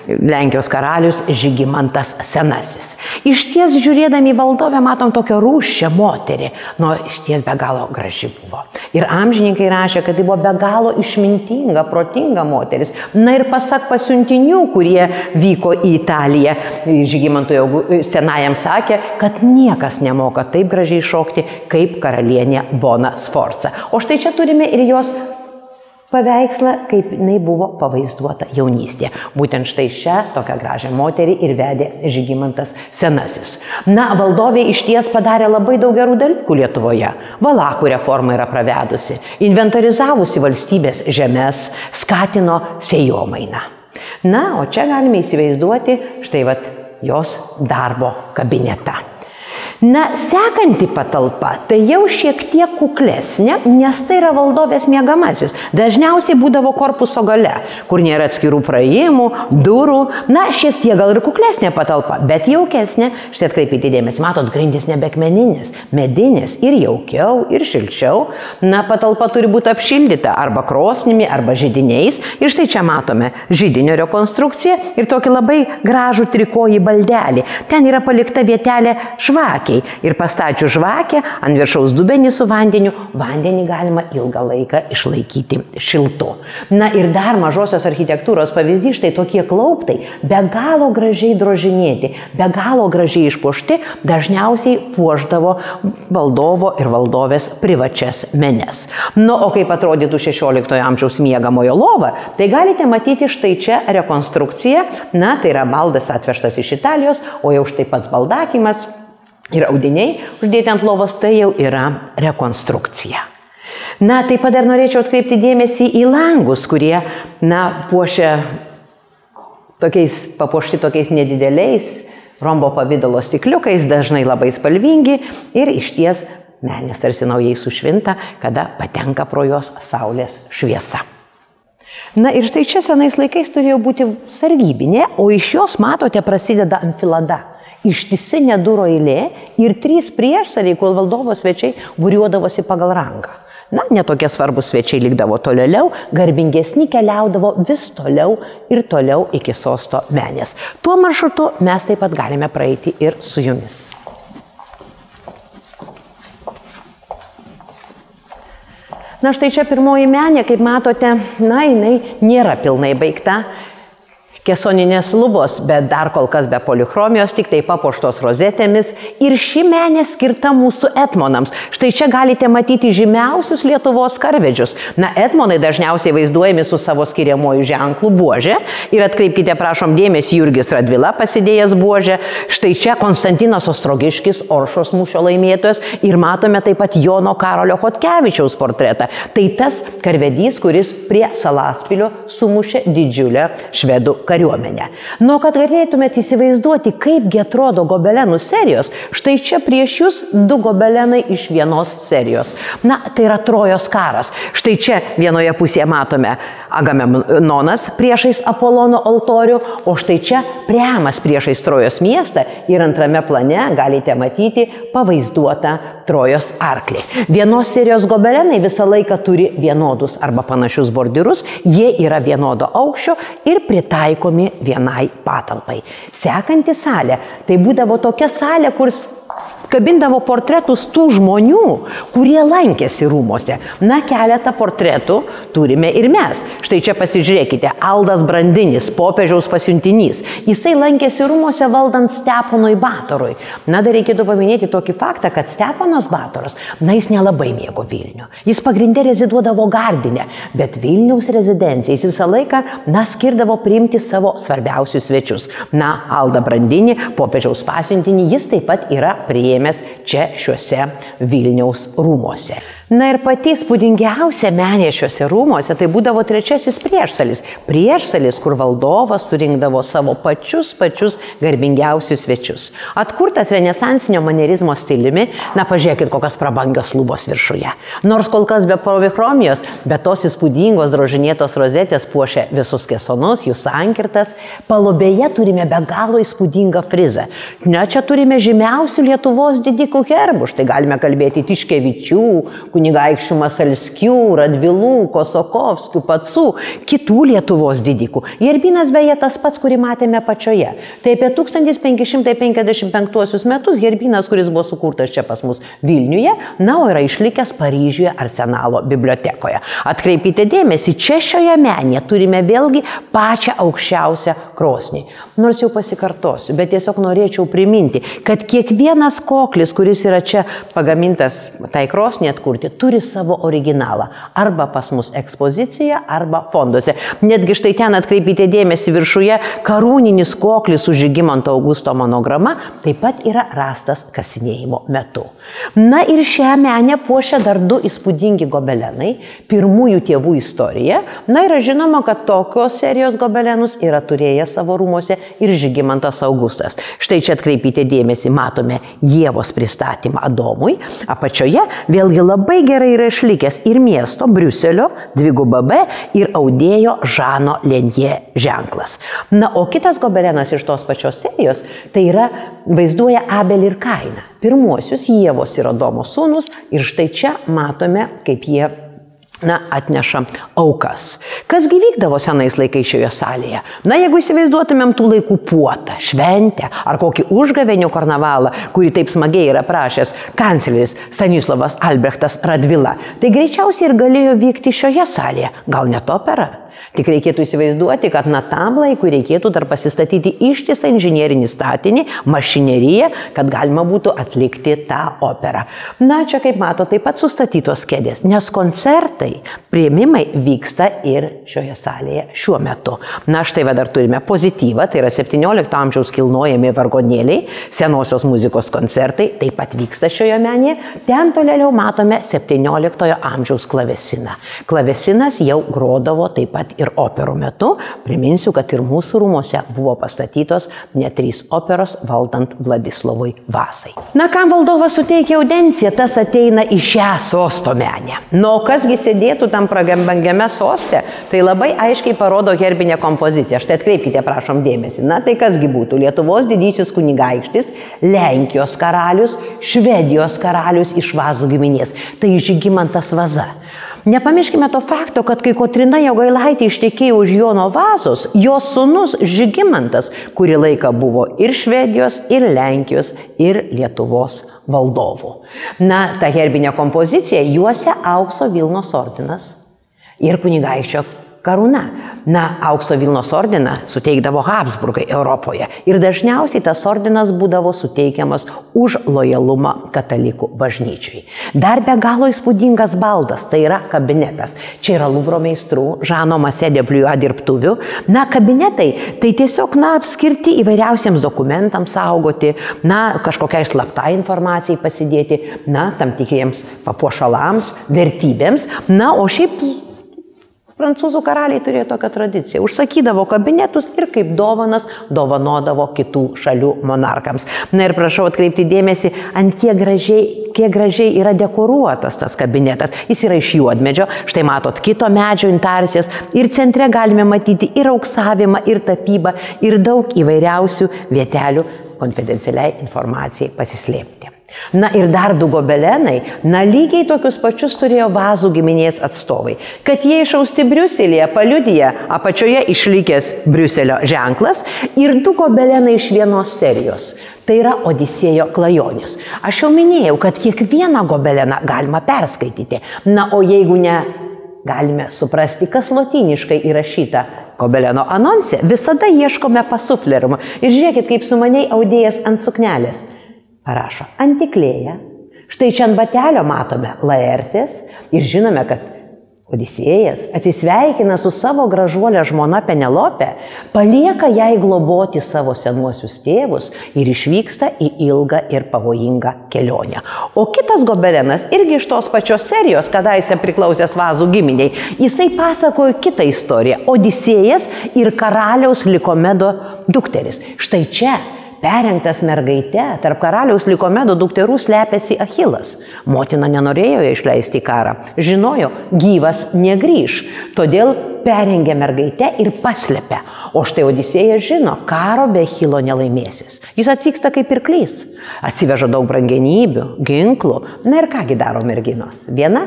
Lenkijos karalius Žygimantas Senasis. Iš ties žiūrėdami į valdovę matom tokią rūščią moterį, nu iš ties be galo graži buvo. Ir amžininkai rašė, kad tai buvo be galo išmintinga, protinga moteris. Na ir pasak pasiuntinių, kurie vyko į Italiją, Žygimantui senajam sakė, kad niekas nemoka taip gražiai šokti kaip karalienė Bona Sforza. O štai čia turime ir jos paveikslą, kaip jinai buvo pavaizduota jaunystėje. Būtent štai šią tokią gražią moterį ir vedė Žygimantas Senasis. Na, valdovė iš ties padarė labai daug gerų dalykų Lietuvoje. Valakų reformą yra pravedusi, inventarizavusi valstybės žemės, skatino sėjomainą. Na, o čia galime įsivaizduoti štai vat jos darbo kabinetą. Na, sekanti patalpa tai jau šiek tiek kuklesnė, nes tai yra valdovės mėgamasis. Dažniausiai būdavo korpuso gale, kur nėra atskirų praėjimų, durų. Na, šiek tiek gal ir kuklesnė patalpa, bet jaukesnė. Štai atkreipite dėmesį, matot, grindys nebekmeninės, medinės ir jaukiau, ir šilčiau. Na, patalpa turi būti apšildyta arba krosnimi, arba žydiniais. Ir štai čia matome žydinio rekonstrukciją ir tokį labai gražų trikojį baldelį. Ten yra palikta vietelė žvakė žvakiai ir pastačius žvakę ant viršaus dubenį su vandeniu, vandenį galima ilgą laiką išlaikyti šiltu. Na ir dar mažosios architektūros pavyzdys, štai tokie klauptai, be galo gražiai drožinėti, be galo gražiai išpuošti, dažniausiai puoždavo valdovo ir valdovės privačias menes. Nu, o kaip atrodytų 16 amžiaus miegamojo lova, tai galite matyti štai čia rekonstrukciją. Na, tai yra baldas atvežtas iš Italijos, o jau štai pats baldakimas ir audiniai uždėti ant lovos, tai jau yra rekonstrukcija. Na, taip pat dar norėčiau atkreipti dėmesį į langus, kurie, na, puošia tokiais, papuošti tokiais nedideliais rombo pavydalo stikliukais, dažnai labai spalvingi ir iš ties menės tarsi naujai sušvinta, kada patenka pro jos saulės šviesa. Na ir štai čia senais laikais turėjo būti sargybinė, o iš jos, matote, prasideda amfilada. Ištisinė duro eilė ir trys priešsariai, kol valdovo svečiai būriuodavosi pagal rangą. Na, netokie svarbus svečiai likdavo toliau, garbingesni keliaudavo vis toliau ir toliau iki sosto menės. Tuo maršrutu mes taip pat galime praeiti ir su jumis. Na štai čia pirmoji menė, kaip matote, na jinai nėra pilnai baigta, kesoninės lubos, bet dar kol kas be polichromijos, tik tai papuoštos rozetėmis. Ir ši menė skirta mūsų etmonams. Štai čia galite matyti žymiausius Lietuvos karvedžius. Na, etmonai dažniausiai vaizduojami su savo skiriamoju ženklu buožė. Ir atkreipkite, prašom, dėmesį Jurgis Radvila pasidėjęs buožę. Štai čia Konstantinas Ostrogiškis, Oršos mūšio laimėtojas. Ir matome taip pat Jono Karolio Hotkevičiaus portretą. Tai tas karvedys, kuris prie Salaspilio sumušė didžiulę švedų kariuomenę. Nu, kad galėtumėte įsivaizduoti, kaipgi atrodo gobelenų serijos, štai čia prieš jūs du gobelenai iš vienos serijos. Na, tai yra Trojos karas. Štai čia vienoje pusėje matome Agamemnonas priešais Apolono altorių, o štai čia Priamas priešais Trojos miestą ir antrame plane galite matyti pavaizduotą Trojos arklį. Vienos serijos gobelenai visą laiką turi vienodus arba panašius bordirus, jie yra vienodo aukščio ir pritaikomi vienai patalpai. Sekanti salė, tai būdavo tokia salė, kur kabindavo portretus tų žmonių, kurie lankėsi rūmose. Na, keletą portretų turime ir mes. Štai čia pasižiūrėkite, Aldas Brandinis, popiežiaus pasiuntinys. Jisai lankėsi rūmose valdant Steponui Batorui. Na, dar reikėtų paminėti tokį faktą, kad Steponas Batoras, na, jis nelabai mėgo Vilnių. Jis pagrindė reziduodavo Gardinė, bet Vilniaus rezidencija jis visą laiką, na, skirdavo priimti savo svarbiausius svečius. Na, Alda Brandinį, popiežiaus pasiuntinį, jis taip pat yra priėmęs čia šiuose Vilniaus rūmose. Na ir pati spūdingiausia menė šiuose rūmose tai būdavo trečiasis priešsalis. Priešsalis, kur valdovas surinkdavo savo pačius pačius garbingiausius svečius. Atkurtas renesansinio manierizmo stiliumi, na pažiūrėkit, kokios prabangios lubos viršuje. Nors kol kas be provikromijos, bet tos įspūdingos drožinėtos rozetės puošia visus kesonus, jų sankirtas, palubėje turime be galo įspūdingą frizą. Na čia turime žymiausių Lietuvos didikų herbų, štai galime kalbėti Tiškevičių, kunigaikščių Masalskių, Radvilų, Kosokovskių, Patsų, kitų Lietuvos didikų. Jerbinas beje tas pats, kurį matėme pačioje. Tai apie 1555 metus Jerbinas, kuris buvo sukurtas čia pas mus Vilniuje, na, o yra išlikęs Paryžiuje arsenalo bibliotekoje. Atkreipkite dėmesį, čia šioje menėje turime vėlgi pačią aukščiausią krosnį. Nors jau pasikartosiu, bet tiesiog norėčiau priminti, kad kiekvienas koklis, kuris yra čia pagamintas tai krosnį atkurti, turi savo originalą. Arba pas mus ekspozicijoje, arba fonduose. Netgi štai ten atkreipkite dėmesį viršuje, karūninis koklis su Žygimanto Augusto monograma taip pat yra rastas kasinėjimo metu. Na ir šią menę puošia dar du įspūdingi gobelenai. Pirmųjų tėvų istorija. Na ir žinoma, kad tokios serijos gobelenus yra turėję savo rūmose ir Žygimantas Augustas. Štai čia atkreipkite dėmesį, matome Jėvos pristatymą Adomui. Apačioje vėlgi labai gerai yra išlikęs ir miesto Briuselio dvigubą B ir audėjo Žano Lenje ženklas. Na, o kitas gobelenas iš tos pačios serijos tai yra vaizduoja Abelį ir Kainą. Pirmuosius Jėvos ir Adomo sūnus ir štai čia matome, kaip jie na, atneša aukas. Kas gyvykdavo senais laikais šioje salėje? Na, jeigu įsivaizduotumėm tų laikų puotą, šventę ar kokį užgavėnių karnavalą, kurį taip smagiai yra prašęs kancleris Stanislavas Albrechtas Radvila, tai greičiausiai ir galėjo vykti šioje salėje, gal net opera. Tik reikėtų įsivaizduoti, kad na tam laikui reikėtų dar pasistatyti ištisą inžinierinį statinį, mašineriją, kad galima būtų atlikti tą operą. Na, čia kaip mato, taip pat sustatytos kėdės, nes koncertai, prieimimai vyksta ir šioje salėje šiuo metu. Na, štai va dar turime pozityvą, tai yra 17 amžiaus kilnojami vargonėliai, senosios muzikos koncertai taip pat vyksta šioje menėje. Ten toliau matome 17 amžiaus klavesiną. Klavesinas jau grodavo taip pat ir operų metu. Priminsiu, kad ir mūsų rūmose buvo pastatytos net trys operos valdant Vladislavui Vasai. Na, kam valdovas suteikia audenciją, tas ateina į šią sosto menę. Nu, kasgi sėdėtų tam pragambangiame soste, tai labai aiškiai parodo herbinė kompozicija. Štai atkreipkite, prašom, dėmesį. Na, tai kasgi būtų Lietuvos didysis kunigaikštis, Lenkijos karalius, Švedijos karalius iš Vazų giminės. Tai Žygimantas Vaza. Nepamirškime to fakto, kad kai Kotrina Jogailaitė ištekėjo už Jono Vazos, jos sunus Žygimantas kurį laiką buvo ir Švedijos, ir Lenkijos, ir Lietuvos valdovų. Na, ta herbinė kompozicija juose aukso Vilnos ordinas ir kunigaikščio karūna. Na, aukso Vilnos ordiną suteikdavo Habsburgai Europoje ir dažniausiai tas ordinas būdavo suteikiamas už lojalumą katalikų bažnyčiai. Dar be galo įspūdingas baldas, tai yra kabinetas. Čia yra Luvro meistrų, Žano Masedė Bliuo dirbtuvių. Na, kabinetai tai tiesiog, na, skirti įvairiausiems dokumentams saugoti, na, kažkokiai slaptai informacijai pasidėti, na, tam tikriems papuošalams, vertybėms. Na, o šiaip Prancūzų karaliai turėjo tokią tradiciją. Užsakydavo kabinetus ir kaip dovanas dovanodavo kitų šalių monarkams. Na ir prašau atkreipti dėmesį, ant kiek gražiai, kiek gražiai yra dekoruotas tas kabinetas. Jis yra iš juodmedžio, štai matot kito medžio intarsijas ir centre galime matyti ir auksavimą, ir tapybą, ir daug įvairiausių vietelių konfidencialiai informacijai pasislėpti. Na ir dar du gobelenai, na lygiai tokius pačius turėjo vazų giminės atstovai. Kad jie išausti Briuselėje, paliudyja apačioje išlikęs Briuselio ženklas ir du gobelenai iš vienos serijos. Tai yra Odisėjo klajonės. Aš jau minėjau, kad kiekvieną gobeleną galima perskaityti. Na, o jeigu ne, galime suprasti, kas lotyniškai įrašyta gobeleno anonse, visada ieškome pasuflerimo. Ir žiūrėkit, kaip sumaniai audėjas ant suknelės parašo antiklėja. Štai čia ant batelio matome laertės ir žinome, kad Odisėjas atsisveikina su savo gražuolė žmona Penelopė, palieka jai globoti savo senuosius tėvus ir išvyksta į ilgą ir pavojingą kelionę. O kitas gobelenas, irgi iš tos pačios serijos, kadaise priklausęs vazų giminiai, jisai pasakojo kitą istoriją - Odisėjas ir karaliaus Likomedo dukteris. Štai čia Perengtas mergaite, tarp karaliaus Likomedo dukterų slepiasi Achilas. Motina nenorėjo išleisti į karą. Žinojo, gyvas negryž. Todėl perengė mergaitę ir paslėpė. O štai Odisėjas žino, karo be Achilo nelaimėsis. Jis atvyksta kaip pirklys. Atsiveža daug brangenybių, ginklų. Na ir kągi daro merginos? Viena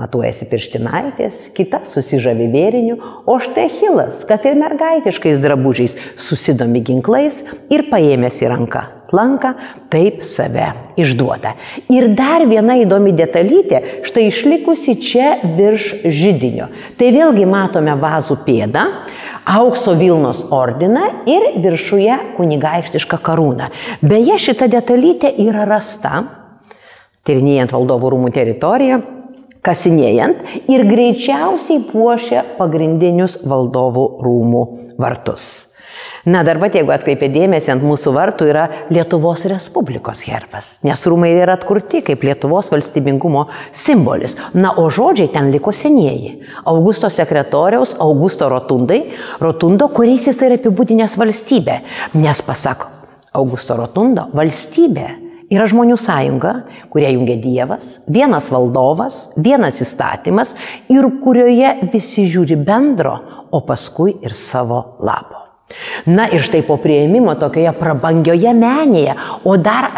Matuojasi pirštinaitės, kita susižavi vėriniu, o štai Hilas, kad ir mergaitiškais drabužiais, susidomi ginklais ir paėmęs į ranką lanką, taip save išduoda. Ir dar viena įdomi detalytė, štai išlikusi čia virš žydinio. Tai vėlgi matome vazų pėdą, aukso Vilnos ordiną ir viršuje kunigaikštišką karūną. Beje, šita detalytė yra rasta, tyrinėjant valdovų rūmų teritoriją kasinėjant ir greičiausiai puošia pagrindinius valdovų rūmų vartus. Na, dar pat jeigu atkreipė dėmesį, ant mūsų vartų yra Lietuvos Respublikos herbas, nes rūmai yra atkurti kaip Lietuvos valstybingumo simbolis. Na, o žodžiai ten liko senieji. Augusto sekretoriaus, Augusto rotundai, rotundo, kuriais jis yra apibūdinęs valstybę. Nes pasak Augusto rotundo, valstybė Yra žmonių sąjunga, kurie jungia Dievas, vienas valdovas, vienas įstatymas ir kurioje visi žiūri bendro, o paskui ir savo lapo. Na ir štai po prieimimo tokioje prabangioje menėje, o dar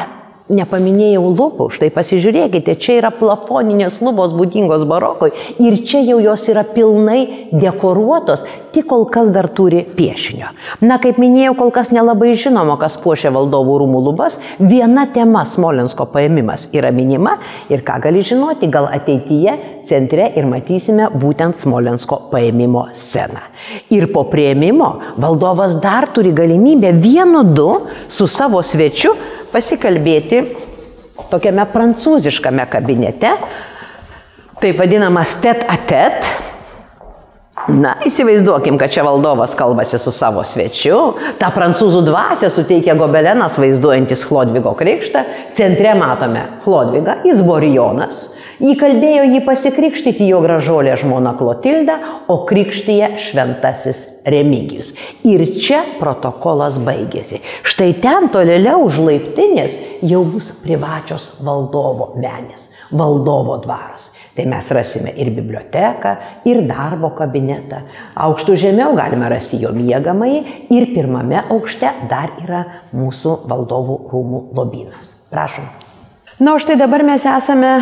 nepaminėjau lubų, štai pasižiūrėkite, čia yra plafoninės lubos būdingos barokoj ir čia jau jos yra pilnai dekoruotos, tik kol kas dar turi piešinio. Na, kaip minėjau, kol kas nelabai žinoma, kas puošia valdovų rūmų lubas, viena tema Smolensko paėmimas yra minima ir ką gali žinoti, gal ateityje centre ir matysime būtent Smolensko paėmimo sceną. Ir po prieimimo valdovas dar turi galimybę vienu du su savo svečiu pasikalbėti tokiame prancūziškame kabinete, taip vadinamas tet a tet. Na, įsivaizduokim, kad čia valdovas kalbasi su savo svečiu, tą prancūzų dvasę suteikia gobelenas vaizduojantis Chlodvigo krikštą, centre matome Chlodvigą, jis buvo Rijonas, Įkalbėjo jį pasikrikštyti jo gražolė žmona Klotilda, o krikštyje šventasis Remigijus. Ir čia protokolas baigėsi. Štai ten tolėliau už laiptinės jau bus privačios valdovo menės, valdovo dvaras. Tai mes rasime ir biblioteką, ir darbo kabinetą. Aukštų žemiau galime rasti jo miegamąjį ir pirmame aukšte dar yra mūsų valdovų rūmų lobynas. Prašom. Na, o štai dabar mes esame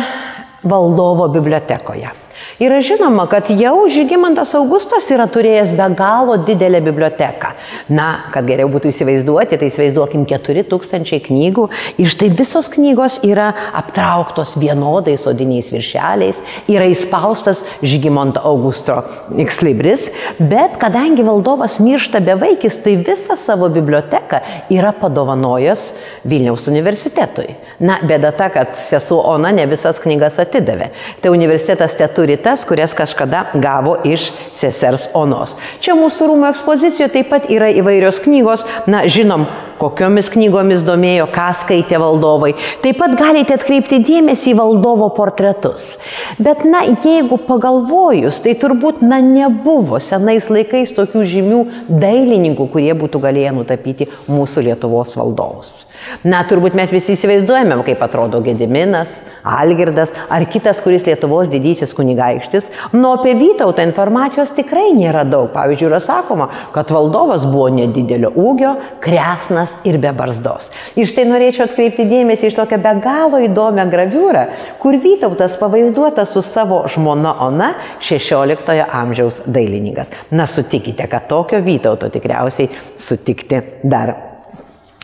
valdovo bibliotekoje. Yra žinoma, kad jau Žygimantas Augustas yra turėjęs be galo didelę biblioteką. Na, kad geriau būtų įsivaizduoti, tai įsivaizduokim 4000 knygų ir štai visos knygos yra aptrauktos vienodais odiniais viršeliais, yra įspaustas Žygimanto Augusto Xlibris, bet kadangi valdovas miršta be vaikis, tai visą savo biblioteką yra padovanojęs Vilniaus universitetui. Na, bėda ta, kad sesuo Ona ne visas knygas atidavė. Tai universitetas te turi tas, kurias kažkada gavo iš sesers Onos. Čia mūsų rūmų ekspozicijoje taip pat yra įvairios knygos, na, žinom, kokiomis knygomis domėjo, ką skaitė valdovai. Taip pat galite atkreipti dėmesį į valdovo portretus. Bet, na, jeigu pagalvojus, tai turbūt, na, nebuvo senais laikais tokių žymių dailininkų, kurie būtų galėję nutapyti mūsų Lietuvos valdovus. Na, turbūt mes visi įsivaizduojame, kaip atrodo Gediminas, Algirdas ar kitas, kuris Lietuvos didysis kunigaikštis. Nu, apie Vytautą informacijos tikrai nėra daug. Pavyzdžiui, yra sakoma, kad valdovas buvo nedidelio ūgio, kresnas ir be barzdos. Ir štai norėčiau atkreipti dėmesį iš tokią be galo įdomią graviūrą, kur Vytautas pavaizduotas su savo žmona Ona, 16 amžiaus dailininkas. Na, sutikite, kad tokio Vytauto tikriausiai sutikti dar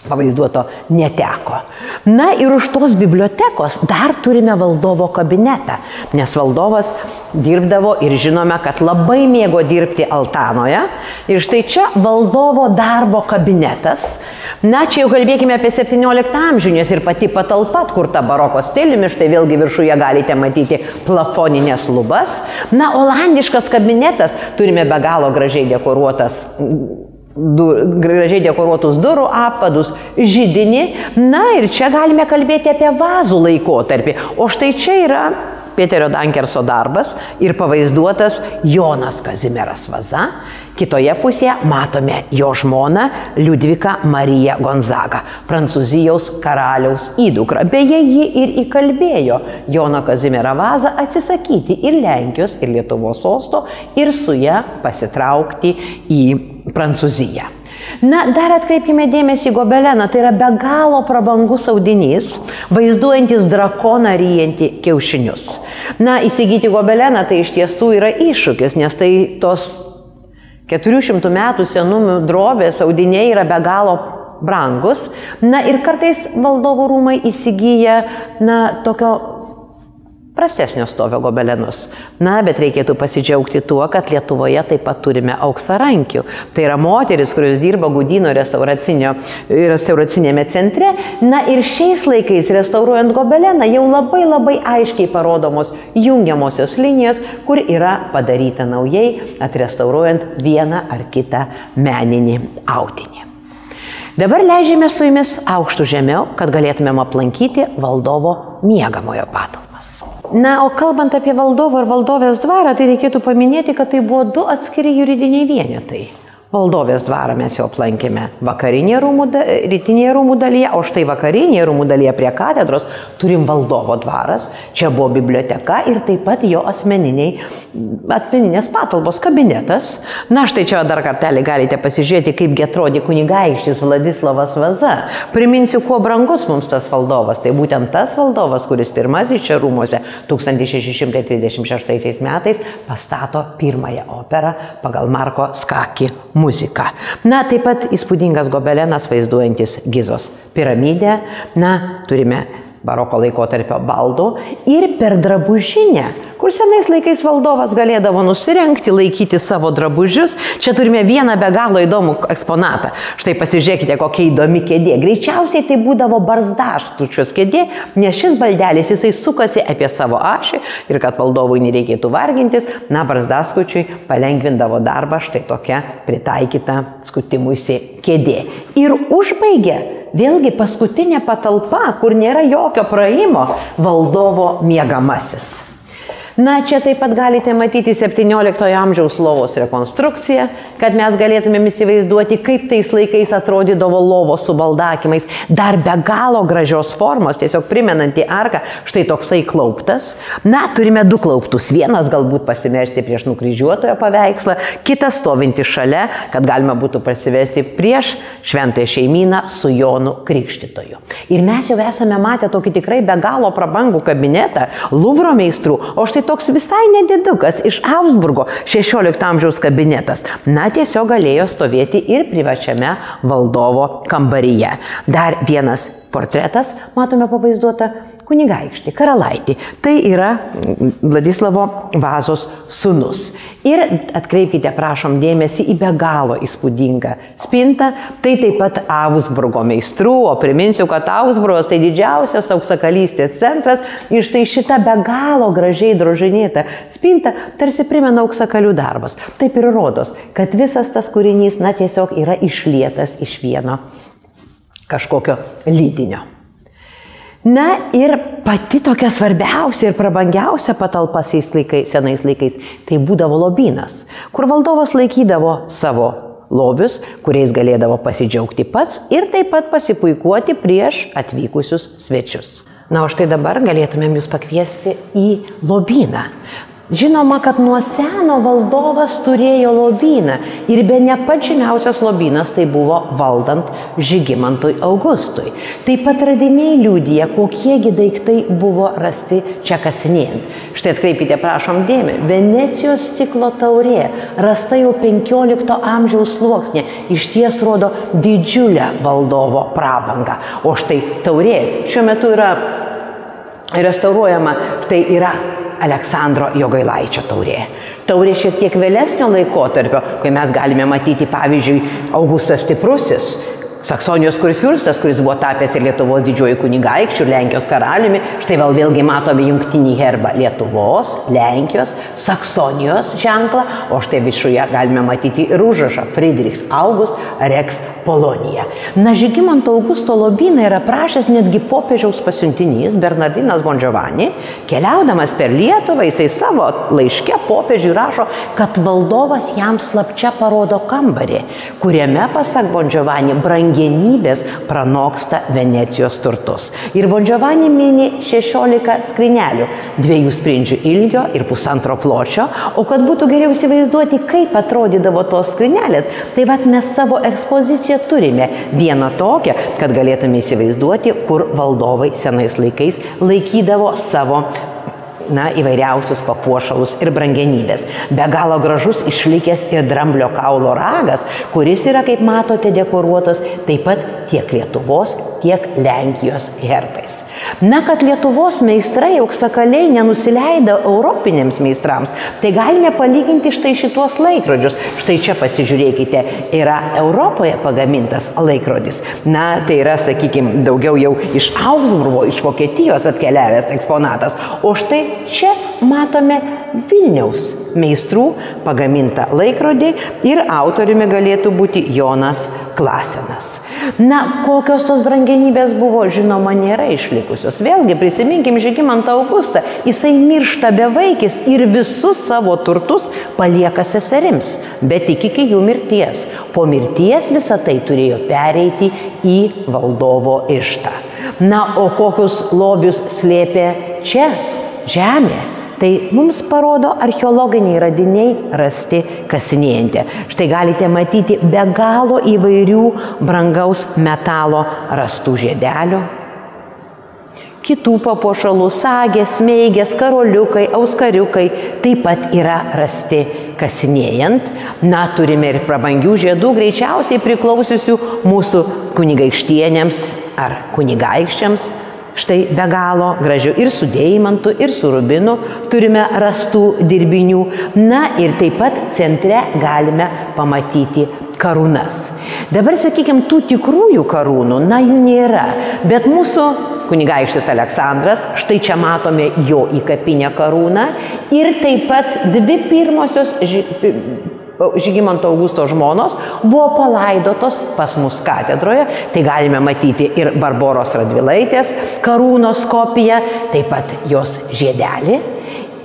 pavaizduoto neteko. Na ir už tos bibliotekos dar turime valdovo kabinetą, nes valdovas dirbdavo ir žinome, kad labai mėgo dirbti Altanoje. Ir štai čia valdovo darbo kabinetas. Na, čia jau kalbėkime apie 17 amžių, nes ir pati patalpa, kur ta baroko stiliumi, štai vėlgi viršuje galite matyti plafoninės lubas. Na, olandiškas kabinetas, turime be galo gražiai dekoruotas du, gražiai dekoruotus durų apvadus, žydinį. Na ir čia galime kalbėti apie vazų laikotarpį. O štai čia yra Pėterio Dankerso darbas ir pavaizduotas Jonas Kazimieras Vaza. Kitoje pusėje matome jo žmoną Liudvika Marija Gonzaga, Prancūzijos karaliaus įdukra. Beje, ji ir įkalbėjo Joną Kazimierą Vazą atsisakyti ir Lenkijos, ir Lietuvos sosto ir su ją pasitraukti į Prancūziją. Na, dar atkreipkime dėmesį į gobeleną. Tai yra be galo prabangus audinys, vaizduojantis drakoną ryjantį kiaušinius. Na, įsigyti gobeleną tai iš tiesų yra iššūkis, nes tai tos 400 metų senumių drobės audiniai yra be galo brangus. Na ir kartais valdovų rūmai įsigyja, na, tokio prastesnio stovio gobelenus. Na, bet reikėtų pasidžiaugti tuo, kad Lietuvoje taip pat turime auksarankių. Tai yra moteris, kurios dirba Gudino restauracinėme centre. Na ir šiais laikais restauruojant gobeleną jau labai labai aiškiai parodomos jungiamosios linijos, kur yra padaryta naujai, atrestauruojant vieną ar kitą meninį audinį. Dabar leidžiame su jumis aukštų žemiau, kad galėtumėm aplankyti valdovo miegamojo patalpą. Na, o kalbant apie valdovą ir valdovės dvarą, tai reikėtų paminėti, kad tai buvo du atskiri juridiniai vienetai. Valdovės dvarą mes jau aplankėme vakarinėje rūmų, rytinėje rūmų dalyje, o štai vakarinėje rūmų dalyje prie katedros turim valdovo dvaras, čia buvo biblioteka ir taip pat jo asmeniniai, asmeninės patalbos kabinetas. Na štai čia dar kartelį galite pasižiūrėti, kaipgi atrodė kunigaikštis Vladislavas Vaza. Priminsiu, kuo brangus mums tas valdovas. Tai būtent tas valdovas, kuris pirmasis čia rūmose 1636 metais pastato pirmąją operą pagal Marko Skaki muzika. Na, taip pat įspūdingas gobelenas vaizduojantis Gizos piramidę. Na, turime baroko laikotarpio baldų ir per drabužinę, kur senais laikais valdovas galėdavo nusirenkti, laikyti savo drabužius. Čia turime vieną be galo įdomų eksponatą. Štai pasižiūrėkite, kokia įdomi kėdė. Greičiausiai tai būdavo barzdaštučios kėdė, nes šis baldelis jisai sukasi apie savo ašį ir kad valdovui nereikėtų vargintis, na, barzdaskučiui palengvindavo darbą štai tokia pritaikyta skutimuisi kėdė. Ir užbaigė vėlgi paskutinė patalpa, kur nėra jokio praėjimo, valdovo miegamasis. Na, čia taip pat galite matyti 17 amžiaus lovos rekonstrukciją, kad mes galėtumėm įsivaizduoti, kaip tais laikais atrodydavo lovos su baldakimais. Dar be galo gražios formos, tiesiog primenanti arką, štai toksai klauptas. Na, turime du klauptus. Vienas galbūt pasimersti prieš nukryžiuotojo paveikslą, kitas stovinti šalia, kad galima būtų pasivesti prieš šventąją šeimyną su Jonu Krikštytoju. Ir mes jau esame matę tokį tikrai be galo prabangų kabinetą Luvro meistrų, o štai toks visai nedidukas iš Augsburgo 16 amžiaus kabinetas. Na, tiesiog galėjo stovėti ir privačiame valdovo kambaryje. Dar vienas portretas, matome pavaizduotą kunigaikštį, karalaitį. Tai yra Vladislavo Vazos sunus. Ir atkreipkite, prašom, dėmesį į be galo įspūdingą spintą. Tai taip pat Augsburgo meistrų, o priminsiu, kad Augsburgas tai didžiausias auksakalystės centras. Ir štai šita be galo gražiai drožinėta spinta tarsi primena auksakalių darbas. Taip ir rodos, kad visas tas kūrinys, na, tiesiog yra išlietas iš vieno kažkokio lydinio. Na ir pati tokia svarbiausia ir prabangiausia patalpa laikais, senais laikais tai būdavo lobynas, kur valdovas laikydavo savo lobius, kuriais galėdavo pasidžiaugti pats ir taip pat pasipuikuoti prieš atvykusius svečius. Na, o štai dabar galėtumėm jūs pakviesti į lobyną. Žinoma, kad nuo seno valdovas turėjo lobyną ir be ne pats žymiausias lobynas tai buvo valdant Žygimantui Augustui. Taip pat radiniai liūdija, kokiegi daiktai buvo rasti čia kasinėjant. Štai atkreipkite, prašom dėmesį, Venecijos stiklo taurė, rasta jau 15 amžiaus sluoksnė, iš ties rodo didžiulę valdovo prabangą. O štai taurė šiuo metu yra restauruojama, tai yra Aleksandro Jogailaičio taurė. Taurė šiek tiek vėlesnio laikotarpio, kai mes galime matyti, pavyzdžiui, Augustas Stiprusis, Saksonijos kurfiurstas, kuris buvo tapęs ir Lietuvos didžiuoju kunigaikščiu, Lenkijos karaliumi, štai vėl vėlgi matome jungtinį herbą Lietuvos, Lenkijos, Saksonijos ženklą, o štai viršuje galime matyti ir užrašą Friedrichs August Rex Polonija. Na, Žygimanto Augusto lobyną yra prašęs netgi popiežiaus pasiuntinys Bernardinas Bongiovanni, keliaudamas per Lietuvą, jisai savo laiške popiežiui rašo, kad valdovas jam slapčia parodo kambarį, kuriame, pasak Bongiovanni, brangiai brangenybės pranoksta Venecijos turtus. Ir Bondžiovanį mini 16 skrinelių, dviejų sprindžių ilgio ir pusantro pločio, o kad būtų geriau įsivaizduoti, kaip atrodydavo tos skrinelės, tai vad mes savo ekspoziciją turime vieną tokią, kad galėtume įsivaizduoti, kur valdovai senais laikais laikydavo savo na, įvairiausius papuošalus ir brangenybės. Be galo gražus išlikęs ir dramblio kaulo ragas, kuris yra, kaip matote, dekoruotas taip pat tiek Lietuvos, tiek Lenkijos herbais. Na, kad Lietuvos meistrai auksakaliai nenusileido europinėms meistrams, tai galime palyginti štai šituos laikrodžius. Štai čia pasižiūrėkite, yra Europoje pagamintas laikrodis. Na, tai yra, sakykime, daugiau jau iš Augsburgo, iš Vokietijos atkeliavęs eksponatas. O štai čia matome Vilniaus meistrų pagamintą laikrodį ir autoriumi galėtų būti Jonas Klasenas. Na, kokios tos brangenybės buvo, žinoma, nėra išlikusios. Vėlgi, prisiminkim Žygimantą Augustą, jisai miršta be vaikis ir visus savo turtus palieka seserims, bet tik iki jų mirties. Po mirties visą tai turėjo pereiti į valdovo ištą. Na, o kokius lobius slėpė čia žemė? Tai mums parodo archeologiniai radiniai rasti kasinėjantį. Štai galite matyti be galo įvairių brangaus metalo rastų žiedelių. Kitų papuošalų sagės, meigės, karoliukai, auskariukai taip pat yra rasti kasinėjant. Na, turime ir prabangių žiedų, greičiausiai priklausiusių mūsų kunigaikštienėms ar kunigaikščiams. Štai be galo gražių ir su deimantu, ir su rubinu turime rastų dirbinių. Na ir taip pat centre galime pamatyti karūnas. Dabar, sakykime, tų tikrųjų karūnų, na jų nėra, bet mūsų kunigaikštis Aleksandras, štai čia matome jo įkapinę karūną ir taip pat dvi pirmosios Žygimanto Augusto žmonos buvo palaidotos pas mus katedroje. Tai galime matyti ir Barboros Radvilaitės karūnos kopiją, taip pat jos žiedelį.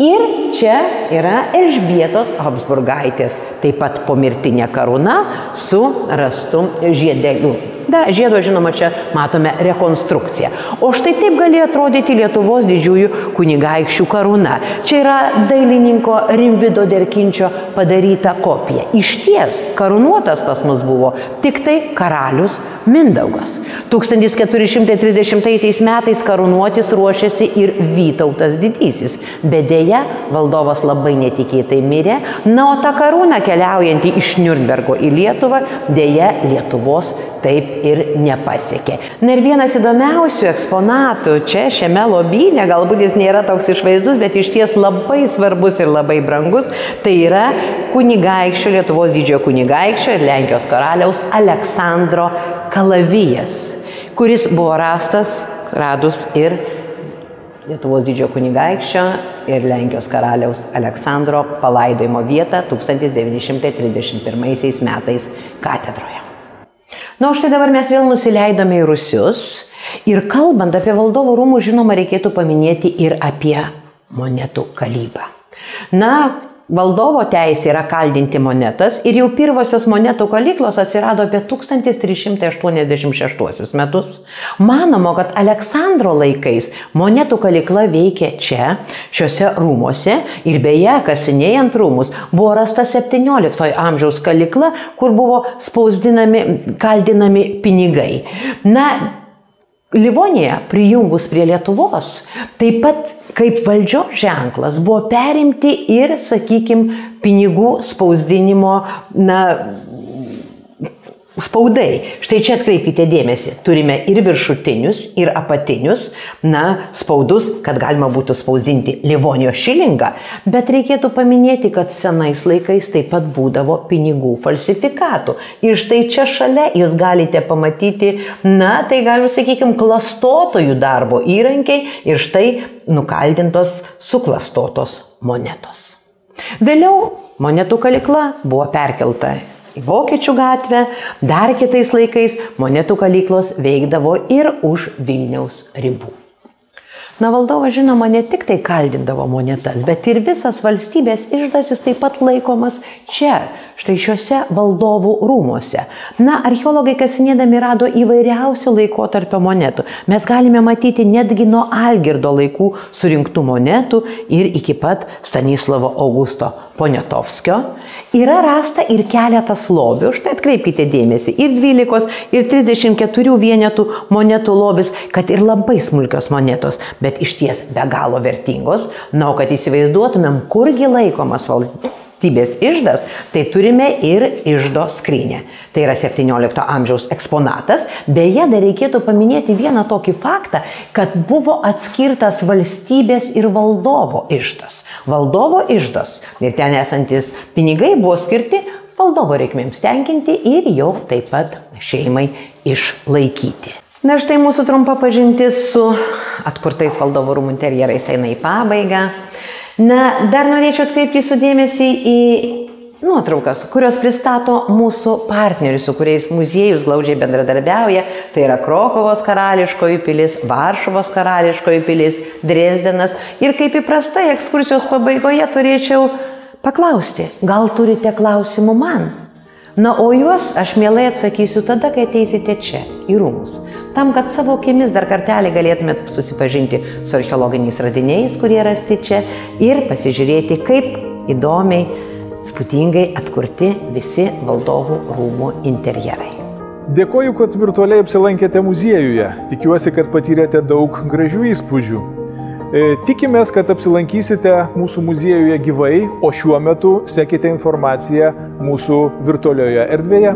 Ir čia yra Elžbietos Habsburgaitės, taip pat pomirtinė karūna su rastu žiedeliu. Da, žiedo, žinoma, čia matome rekonstrukciją. O štai taip galėjo atrodyti Lietuvos didžiųjų kunigaikščių karūna. Čia yra dailininko Rimvido Derkinčio padaryta kopija. Iš ties, karūnuotas pas mus buvo tik tai karalius Mindaugas. 1430 metais karūnuotis ruošiasi ir Vytautas didysis. Bet dėja, valdovas labai netikėtai mirė. Na, o ta karūna keliaujanti iš Nürnbergo į Lietuvą, dėja Lietuvos taip ir nepasiekė. Na ir vienas įdomiausių eksponatų čia šiame lobynė, galbūt jis nėra toks išvaizdus, bet iš ties labai svarbus ir labai brangus, tai yra kunigaikščio, Lietuvos didžiojo kunigaikščio ir Lenkijos karaliaus Aleksandro kalavijas, kuris buvo rastas radus ir Lietuvos didžiojo kunigaikščio ir Lenkijos karaliaus Aleksandro palaidojimo vietą 1931 metais katedroje. Na, o štai dabar mes vėl nusileidome į Rusius ir kalbant apie valdovų rūmų, žinoma, reikėtų paminėti ir apie monetų kalybą. Na, valdovo teisė yra kaldinti monetas ir jau pirmosios monetų kalyklos atsirado apie 1386 metus. Manoma, kad Aleksandro laikais monetų kalykla veikė čia, šiuose rūmuose ir beje, kasinėjant rūmus, buvo rasta 17 amžiaus kalykla, kur buvo spausdinami, kaldinami pinigai. Na, Livonija prijungus prie Lietuvos taip pat kaip valdžios ženklas buvo perimti ir, sakykime, pinigų spausdinimo, na, spaudai. Štai čia atkreipkite dėmesį, turime ir viršutinius, ir apatinius, na, spaudus, kad galima būtų spausdinti Livonijos šilingą, bet reikėtų paminėti, kad senais laikais taip pat būdavo pinigų falsifikatų. Ir štai čia šalia jūs galite pamatyti, na, tai galima, sakykime, klastotojų darbo įrankiai ir štai nukaldintos suklastotos monetos. Vėliau monetų kalikla buvo perkelta į Vokiečių gatvę, dar kitais laikais monetų kalyklos veikdavo ir už Vilniaus ribų. Na, valdovas žinoma ne tik tai kaldindavo monetas, bet ir visas valstybės išdas jis taip pat laikomas čia, štai šiuose valdovų rūmuose. Na, archeologai kasinėdami rado įvairiausių laikotarpio monetų. Mes galime matyti netgi nuo Algirdo laikų surinktų monetų ir iki pat Stanislovo Augusto Poniatovskio. Yra rasta ir keletas lobių, štai atkreipkite dėmesį, ir 12, ir 34 vienetų monetų lobis, kad ir labai smulkios monetos, bet iš ties be galo vertingos. Na, kad įsivaizduotumėm, kurgi laikomas valstybės išdas, tai turime ir išdo skrynę. Tai yra 17 amžiaus eksponatas. Beje, dar reikėtų paminėti vieną tokį faktą, kad buvo atskirtas valstybės ir valdovo išdas valdovo išdas ir ten esantis pinigai buvo skirti valdovo reikmėms tenkinti ir jo taip pat šeimai išlaikyti. Na štai mūsų trumpa pažintis su atkurtais valdovo rūmų interjerais eina į pabaigą. Na, dar norėčiau atkreipti jūsų dėmesį į nuotraukas, kurios pristato mūsų partnerius, su kuriais muziejus glaudžiai bendradarbiauja. Tai yra Krokovos karališkoji pilis, Varšuvos karališkoji pilis, Dresdenas. Ir kaip įprastai ekskursijos pabaigoje turėčiau paklausti, gal turite klausimų man? Na, o juos aš mielai atsakysiu tada, kai ateisite čia, į rūmus. Tam, kad savo akimis dar kartelį galėtumėt susipažinti su archeologiniais radiniais, kurie rasti čia ir pasižiūrėti, kaip įdomiai, spūdingai atkurti visi valdovų rūmų interjerai. Dėkoju, kad virtualiai apsilankėte muziejuje. Tikiuosi, kad patyrėte daug gražių įspūdžių. E, tikimės, kad apsilankysite mūsų muziejuje gyvai, o šiuo metu sekite informaciją mūsų virtualioje erdvėje.